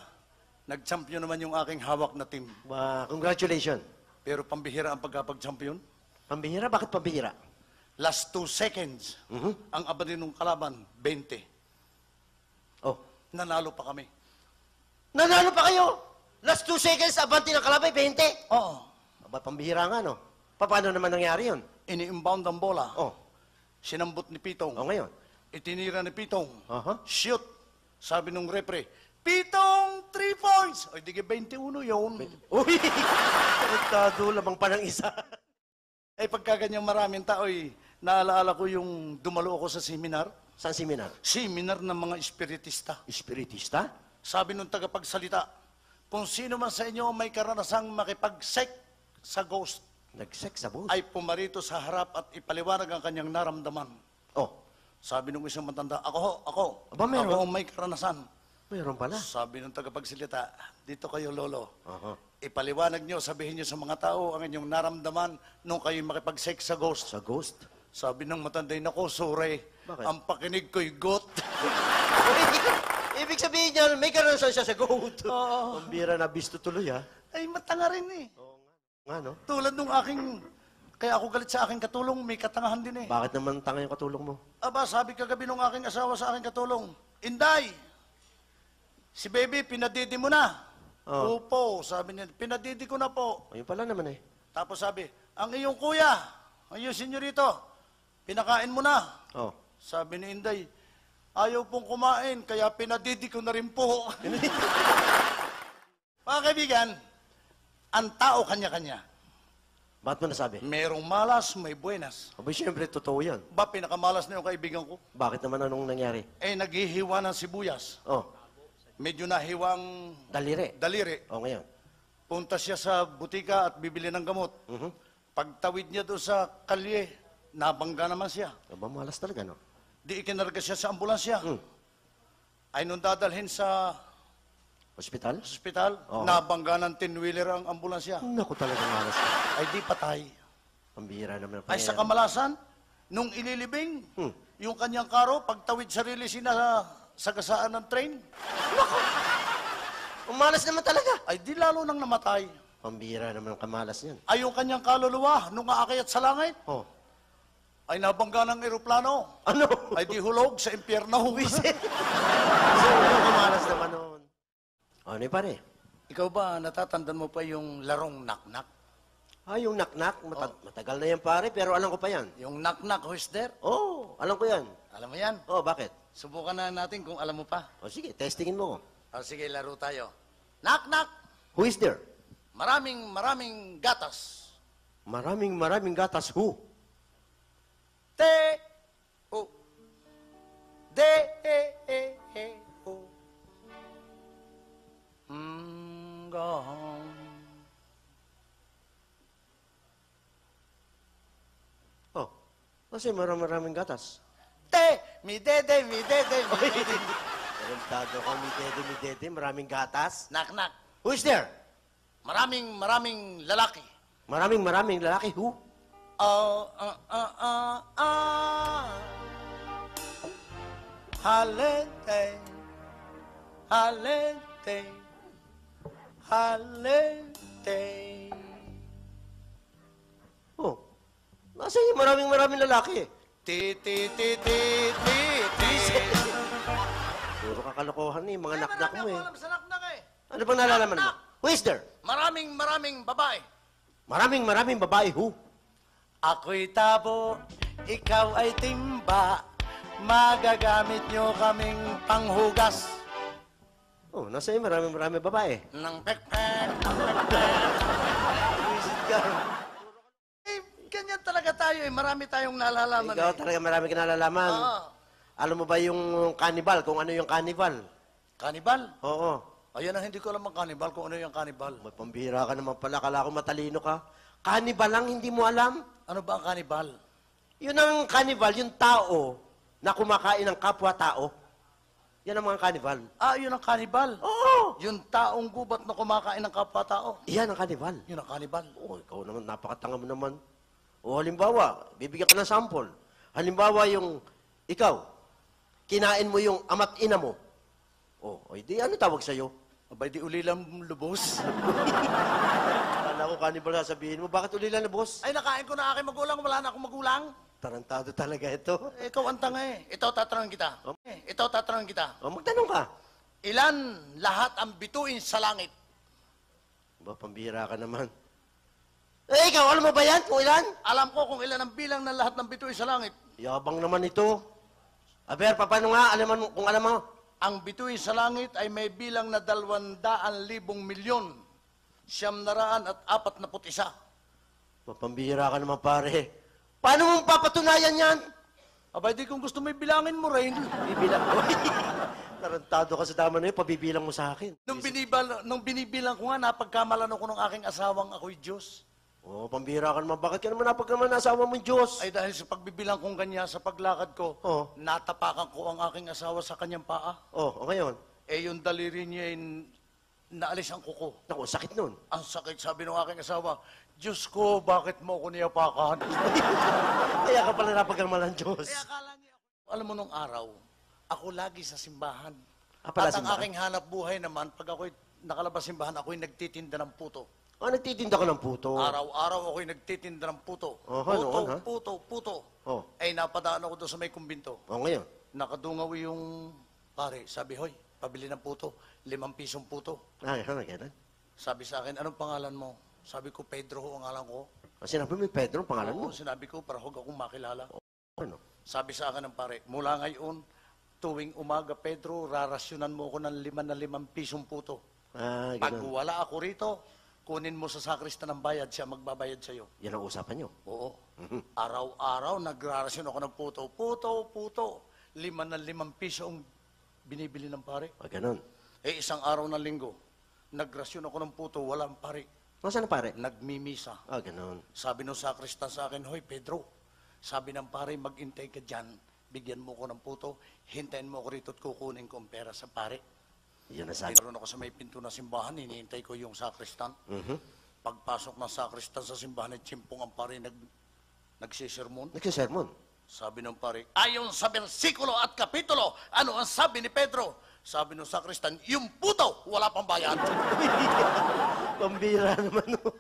nag-champion naman yung aking hawak na team. Ba, congratulations. Pero pambihira ang pagkapag-champion. Pambihira? Bakit pambihira? Last two seconds, Mhm. ang abadi ng kalaban, 20. Oh, Nanalo pa kami. nanalo pa kayo! Last two seconds, abanti ng kalabay, 20. Oo. Aba, pambihira nga, no? Pa- Paano naman nangyari yun? Ini-inbound ang bola. Oh, Sinambot ni Pitong. oh ngayon. Itinira ni Pitong. Aha. Shoot. Sabi nung repre, Pitong, three points. O, di ka 21 yun. Uy! Nagtado lamang pa ng isa. Ay, pagkaganyang maraming tao, eh, naalaala ko yung dumalo ako sa seminar. Saan seminar? Seminar ng mga espiritista. Espiritista? Sabi nung tagapagsalita, kung sino man sa inyo may karanasang makipag-sek sa ghost, Nag-sex sa bus? ay pumarito sa harap at ipaliwanag ang kanyang naramdaman. Sabi nung isang matanda, ako ho, ako. Aba, meron? Ako ang may karanasan. mayroon pala. Sabi ng tagapagsalita, dito kayo, Lolo. Aha. Ipaliwanag nyo, sabihin nyo sa mga tao ang inyong naramdaman nung kayo makipag-sex sa ghost. Sa ghost? Sabi ng matanday, nako, sorry. Bakit? Ang pakinig ko'y got. Ibig sabihin niya, may karanasan siya sa goat. Oo. Ang bira na bisto tuloy, ha? Ay, matanga rin eh. Nga, no? Tulad nung aking, kaya ako galit sa aking katulong, may katangahan din eh. Bakit naman tanga yung katulong mo? Aba, sabi kagabi nung aking asawa sa aking katulong, Inday, si baby, pinadidi mo na. Oo. Opo, sabi niya, pinadidi ko na po. Ayun pala naman, eh. Tapos sabi, ang iyong kuya, ang iyong senyorito, pinakain mo na. Oh. Sabi ni Inday, ayaw pong kumain, kaya pinadidi ko na rin po. Mga kaibigan, ang tao kanya-kanya. Bakit mo nasabi? Merong malas, may buenas. Aba, siyempre, totoo yan. Ba, pinakamalas na yung kaibigan ko? Bakit naman anong nangyari? Eh, naghihiwa ng sibuyas. Oh, Medyo nahiwang daliri. daliri. Oh, ngayon. Punta siya sa butika at bibili ng gamot. Mhm. Pagtawid niya doon sa kalye, nabangga naman siya. Aba, malas talaga, no? Di ikinarga siya sa ambulansya. Hmm. Ay nung dadalhin sa Hospital? ospital, Oo. nabangga ng tinwheeler ang ambulansya. Naku talaga malas. Ay di patay. Pambihira naman. Ay sa kamalasan, nung ililibing, Hmm. yung kanyang karo, pagtawid sarili sina sa gasaan ng train, Umalas naman talaga. ay di lalo nang namatay. Pambira naman ang kamalas niyan. Ay yung kanyang kaluluwa, nung aakyat sa langit, Oh. ay nabangga ng eroplano. Ano? Ay di hulog sa impyerno. Wisit. so, ang kamalas naman noon. Ano yung pare? Ikaw ba, natatandaan mo pa yung larong nak-nak? Ah, yung knock-knock, mata- matagal na yan pare, pero alam ko pa yan. Yung knock-knock, who's there? Oh, alam ko yan. Alam mo yan? Oh, bakit? Subukan na natin kung alam mo pa. O sige, testingin mo. O sige, laro tayo. Knock-knock! Who is there? Maraming, maraming gatas. Maraming maraming gatas. Who? Te, o. De, e, e, e, gahong. Oh, kasi maraming gatas. Te, mi dede, mi dede, mi dede. Tarantado ka, mi dede, mi dede, maraming gatas. Knock-knock. Who is there? Maraming, maraming lalaki. Maraming maraming lalaki. Who? Ah, ah, ah, ah, ah. Halente, halente, halente. Oh, nasa yung maraming maraming lalaki. Ti, ti, ti, ti, ti, ti. Puro kakalokohan eh, mga Eh, naknak mo eh. alam sa naknak eh. Ano bang nalalaman mo? Who is there? Maraming, maraming babae. Maraming maraming babae. Who? Ako'y tabo, ikaw ay timba. Magagamit nyo kaming panghugas Oh, nasa yung maraming maraming babae. ng pekpek, ng pekpek. Visit ka. Eh, ganyan talaga tayo eh. Marami tayong nalalaman Ikaw eh. talaga marami ka nalalaman. Oo. Alam mo ba yung cannibal? Kung ano yung cannibal? Kanibal. Oo. Ayan ang hindi ko alam ang kanibal, kung ano yung kanibal. May pambira ka naman pala. Kala ko matalino ka. Cannibal lang, hindi mo alam. Ano ba ang kanibal? Yun ang cannibal, yung tao na kumakain ng kapwa-tao. Yan ang mga cannibal. Ah, yun ang kanibal. Oo. Yung taong gubat na kumakain ng kapwa-tao. Yan ang cannibal. Yun ang kanibal. Oo, ikaw naman, napakatanga mo naman. O halimbawa, bibigyan ka ng sample. Halimbawa yung, ikaw, kinain mo yung ama't ina mo. O, o di ano tawag sa'yo? Abay, di ulilang lubos. Kala ko cannibal sasabihin mo, bakit ulila na, boss? Ay, nakain ko na aking magulang, wala na akong magulang. Tarantado talaga ito. Ikaw ang tanga eh. Ito tatanungin kita. Eh, ito tatanungin kita. O, magtanong ka. Ilan lahat ang bituin sa langit? Ba, pambira ka naman. Eh, ikaw, alam mo ba yan kung ilan? Alam ko kung ilan ang bilang ng lahat ng bituin sa langit. Yabang naman ito. Aber, paano nga, alam mo, kung alam mo? Ang bituin sa langit ay may bilang na dalawandaan libong milyon, siyam na raan at apat na putisa. Mapambira ka naman, pare. Paano mong papatunayan yan? Abay, di kung gusto mo bilangin mo rin. Bibilang ko. Tarantado ka sa dama na yun, pabibilang mo sa akin. Nung, binibal, nung binibilang ko nga, napagkamalan ako ng aking asawang ako'y Diyos. Oo, oh, pambira ka naman. Bakit ka naman napagkaman na asawa mong Diyos? Ay dahil sa pagbibilang kong ganyan sa paglakad ko, Oh. natapakan ko ang aking asawa sa kanyang paa. Oh, o ngayon? Eh yung daliri niya ay naalis ang kuko. Naku, sakit nun. Ang sakit sabi ng aking asawa, Diyos ko, bakit mo ako niyapakan? Kaya ka pala napagkaman ng Diyos. Kaya akala niya ako. Alam mo nung araw, ako lagi sa simbahan. Ah, pala At ang simbahan? aking hanap buhay naman, pag ako'y nakalabas simbahan, ako'y nagtitinda ng puto. Oh, nagtitinda ka ng puto. Araw-araw ako'y nagtitinda ng puto. Oh, puto, noon, ha? puto, puto. Oh. Ay napadaan ako doon sa may kumbinto. O ngayon? Nakadungaw yung pare. Sabi, hoy, pabili ng puto. Limang pisong puto. Ay, ano, ganun. Sabi sa akin, anong pangalan mo? Sabi ko, Pedro ho ang ngalan ko. Kasi sinabi mo yung Pedro, ang pangalan mo. Oo, sinabi ko, para huwag akong makilala. Ano? Sabi sa akin ng pare, mula ngayon, tuwing umaga, Pedro, rarasyonan mo ako ng lima na limang pisong puto. Ah, Pag ganun. wala ako rito, kunin mo sa sakristan ng bayad, siya magbabayad sa'yo. Yan ang usapan nyo. Oo. Araw-araw, nagrarasyon ako ng puto. Puto, puto. Lima na limang piso ang binibili ng pare. Ah, ganun. Eh, isang araw ng linggo, nagrasyon ako ng puto, walang pare. Nasaan na pare? Nagmimisa. Ah, ganun. Sabi ng sakristan sa akin, Hoy, Pedro, sabi ng pare, mag-intay ka dyan. Bigyan mo ko ng puto, hintayin mo ako rito at kukunin ko ang pera sa pare. Yan ang sabi. Mayroon ako sa may pinto na simbahan, hinihintay ko yung sakristan. Pagpasok ng sakristan sa simbahan, chimpong ang pare nag, nagsisermon. Nagsisermon. Sabi ng pare, ayon sa bersikulo at kapitulo, ano ang sabi ni Pedro? Sabi ng sakristan, yung puto, wala pang bayad. Pambira naman, no?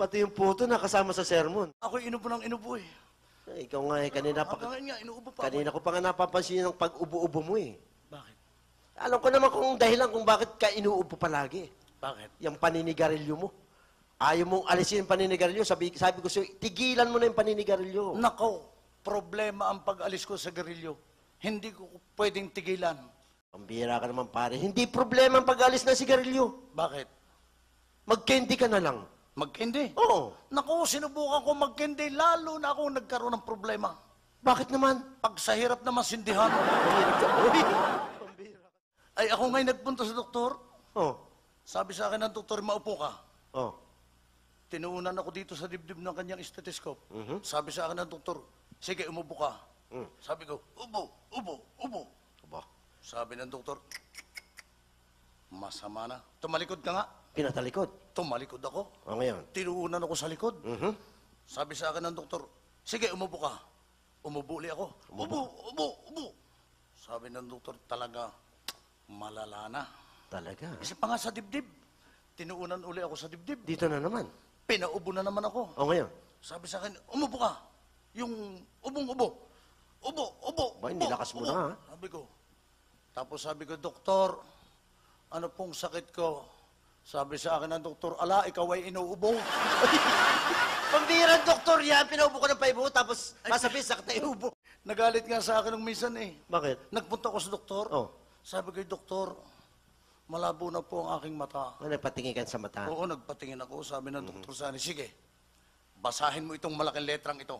Pati yung puto na kasama sa sermon. Ako inubo ng inubo eh. Eh, ikaw nga eh, kanina pa, Hanggang nga, inuubo pa kanina ko pa nga napapansin yung pag-ubo-ubo mo eh. Bakit? Alam ko naman kung dahilan kung bakit ka inuubo palagi. Bakit? Yung paninigarilyo mo. Ayaw mong alisin yung paninigarilyo. Sabi, sabi ko sa'yo, tigilan mo na yung paninigarilyo. Nako, problema ang pag-alis ko sa garilyo. Hindi ko pwedeng tigilan. Pambira ka naman pare. Hindi problema ang pag-alis ng sigarilyo. Bakit? Mag-candy ka na lang. Magkindi. Oo. Nako, sinubukan ko magkindi, lalo na ako nagkaroon ng problema. Bakit naman? Pag sa hirap na masindihan, Mahirap ka. Uy, pambira ka. ay ako ngayon nagpunta sa doktor. Oh, Sabi sa akin ng doktor, maupo ka. oh. Tinuunan ako dito sa dibdib ng kanyang stethoscope. Mhm. Sabi sa akin ng doktor, sige, umupo ka. Mm. Sabi ko, ubo, ubo, ubo. Sabi ng doktor, masama na. Tumalikod ka nga. pinatalikod. Tumalikod ako. O ngayon. Tinuunan ako sa likod. Mhm. Sabi sa akin ng doktor, sige, umupo ka. Umubo ulit ako. Ubo, ubo, ubo. Sabi ng doktor, talaga, malala na. Talaga. Kasi pa nga sa dibdib. Tinuunan uli ako sa dibdib. Dito na naman. Pinaubo na naman ako. O ngayon. Sabi sa akin, umupo ka. Yung ubong-ubo. Ubo, ubo, Ba, ubo, nilakas mo ubo. na, ha? Sabi ko. Tapos sabi ko, Doktor, ano pong sakit ko? Sabi sa akin ng doktor, ala, ikaw ay inuubo. Pambira, doktor yan. Pinaubo ko ng paibo, tapos masabi, sakit na iubo. Nagalit nga sa akin ng minsan eh. Bakit? Nagpunta ko sa doktor. Oh. Sabi ko, Doktor, malabo na po ang aking mata. Ano, nagpatingin ka sa mata? Oo, nagpatingin ako. Sabi ng doktor sa akin, sige, basahin mo itong malaking letrang ito.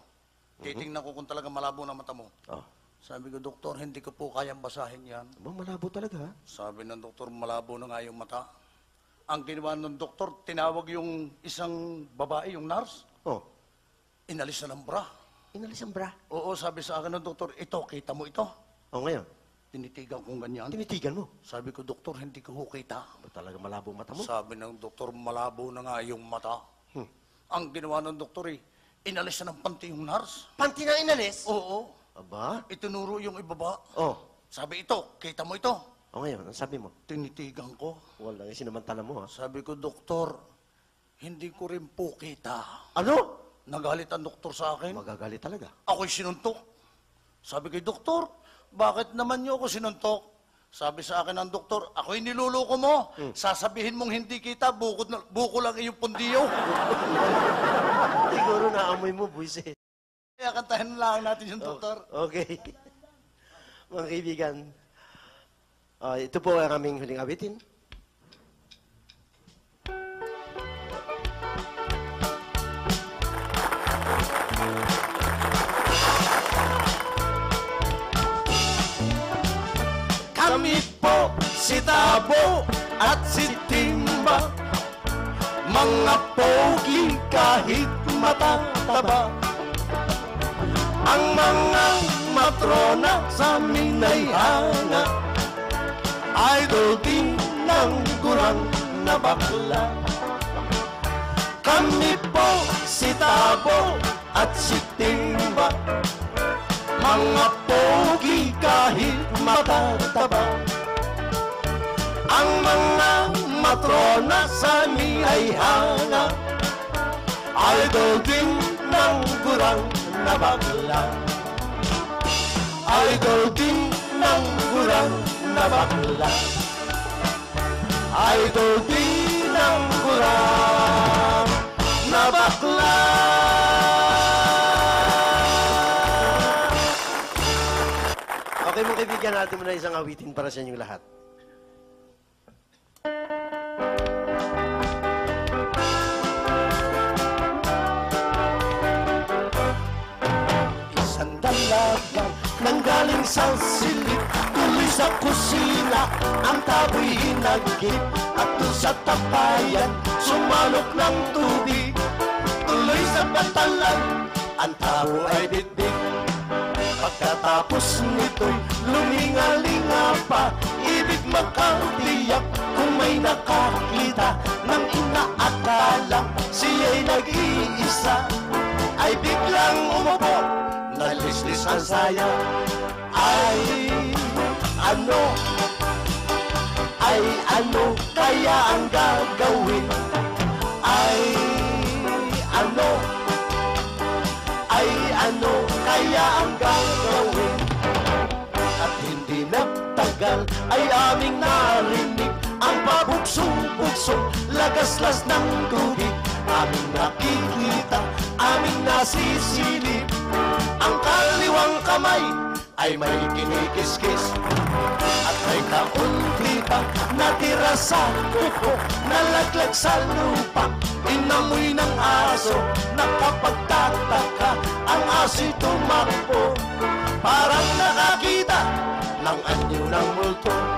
Titingnan ko kung talaga malabo na mata mo. Oh. Sabi ko, Doktor, hindi ko po kayang basahin yan. Aba, malabo talaga, ha? Sabi ng doktor, malabo na nga yung mata. Ang ginawa ng doktor, tinawag yung isang babae, yung nurse, Oh. inalis na ng bra. Inalis ang bra. Oo, sabi sa akin ng doktor, ito, kita mo ito. O ngayon, Tinitigan kong ganyan. tinitigan mo. Sabi ko, doktor, hindi ko ho kita. Ba talaga malabo ang mata mo? Sabi ng doktor, malabo na nga yung mata. Hmm. Ang ginawa ng doktor, eh, inalis na ng panty yung nurse. Panty na inalis? Oo, Aba? itinuro yung ibaba. Oh. Sabi ito, kita mo ito. O ngayon, ang sabi mo? Tinitigan ko. Wala, yung sinamantala mo, ha? Sabi ko, doktor, hindi ko rin po kita. Ano? Nagalit ang doktor sa akin. Magagalit talaga. Ako'y sinuntok. Sabi ko, doktor, bakit naman niyo ako sinuntok? Sabi sa akin ng doktor, ako'y niluloko mo. Sasabihin mong hindi kita, buko, na, buko lang iyong pundiyo. Siguro naamoy mo, buwisit. Kaya kantahin lang natin yung doktor. Okay. Mga kaibigan, ah, ito po ang aming huling awitin. Kami po si Tabo at si Timba Mga pogi kahit matataba Ang mga matrona sa amin ay hanga Idol din ng kurang na bakla. Kami po si Tabo at si Timba mga pogi kahit matataba. Ang mga matrona sa amin ay hanga Idol din ng kurang na bakla Idol din ng kurang na bakla Idol din ng kurang na bakla Okay, mga kaibigan, natin muna isang awitin para sa inyong lahat. Dalaga nanggaling sa silid Tuloy sa kusina ang taboy hinagip At doon sa tapayan sumalok ng tubig. Tuloy sa batalan ang tao ay bitbit. Pagkatapos nito'y lumingalinga pa Ibig makatiyak kung may nakakita Nang inaakala siya'y nag-iisa. Ay biglang umupo Nalislis ang saya. Ay ano? Ay ano kaya ang gagawin? Ay ano? Ay ano kaya ang gagawin? At hindi nagtagal ay aming narinig Ang pabuksong-buksong lagaslas ng tubig Aming nakikita, aming nasisilip. Ang kaliwang kamay ay may kinikiskis. At may kaunti pa natira sa kuko Nalaglag sa lupa, inamoy ng aso Nakapagtataka ang aso'y tumakbo. Parang nakakita ng anyo ng multo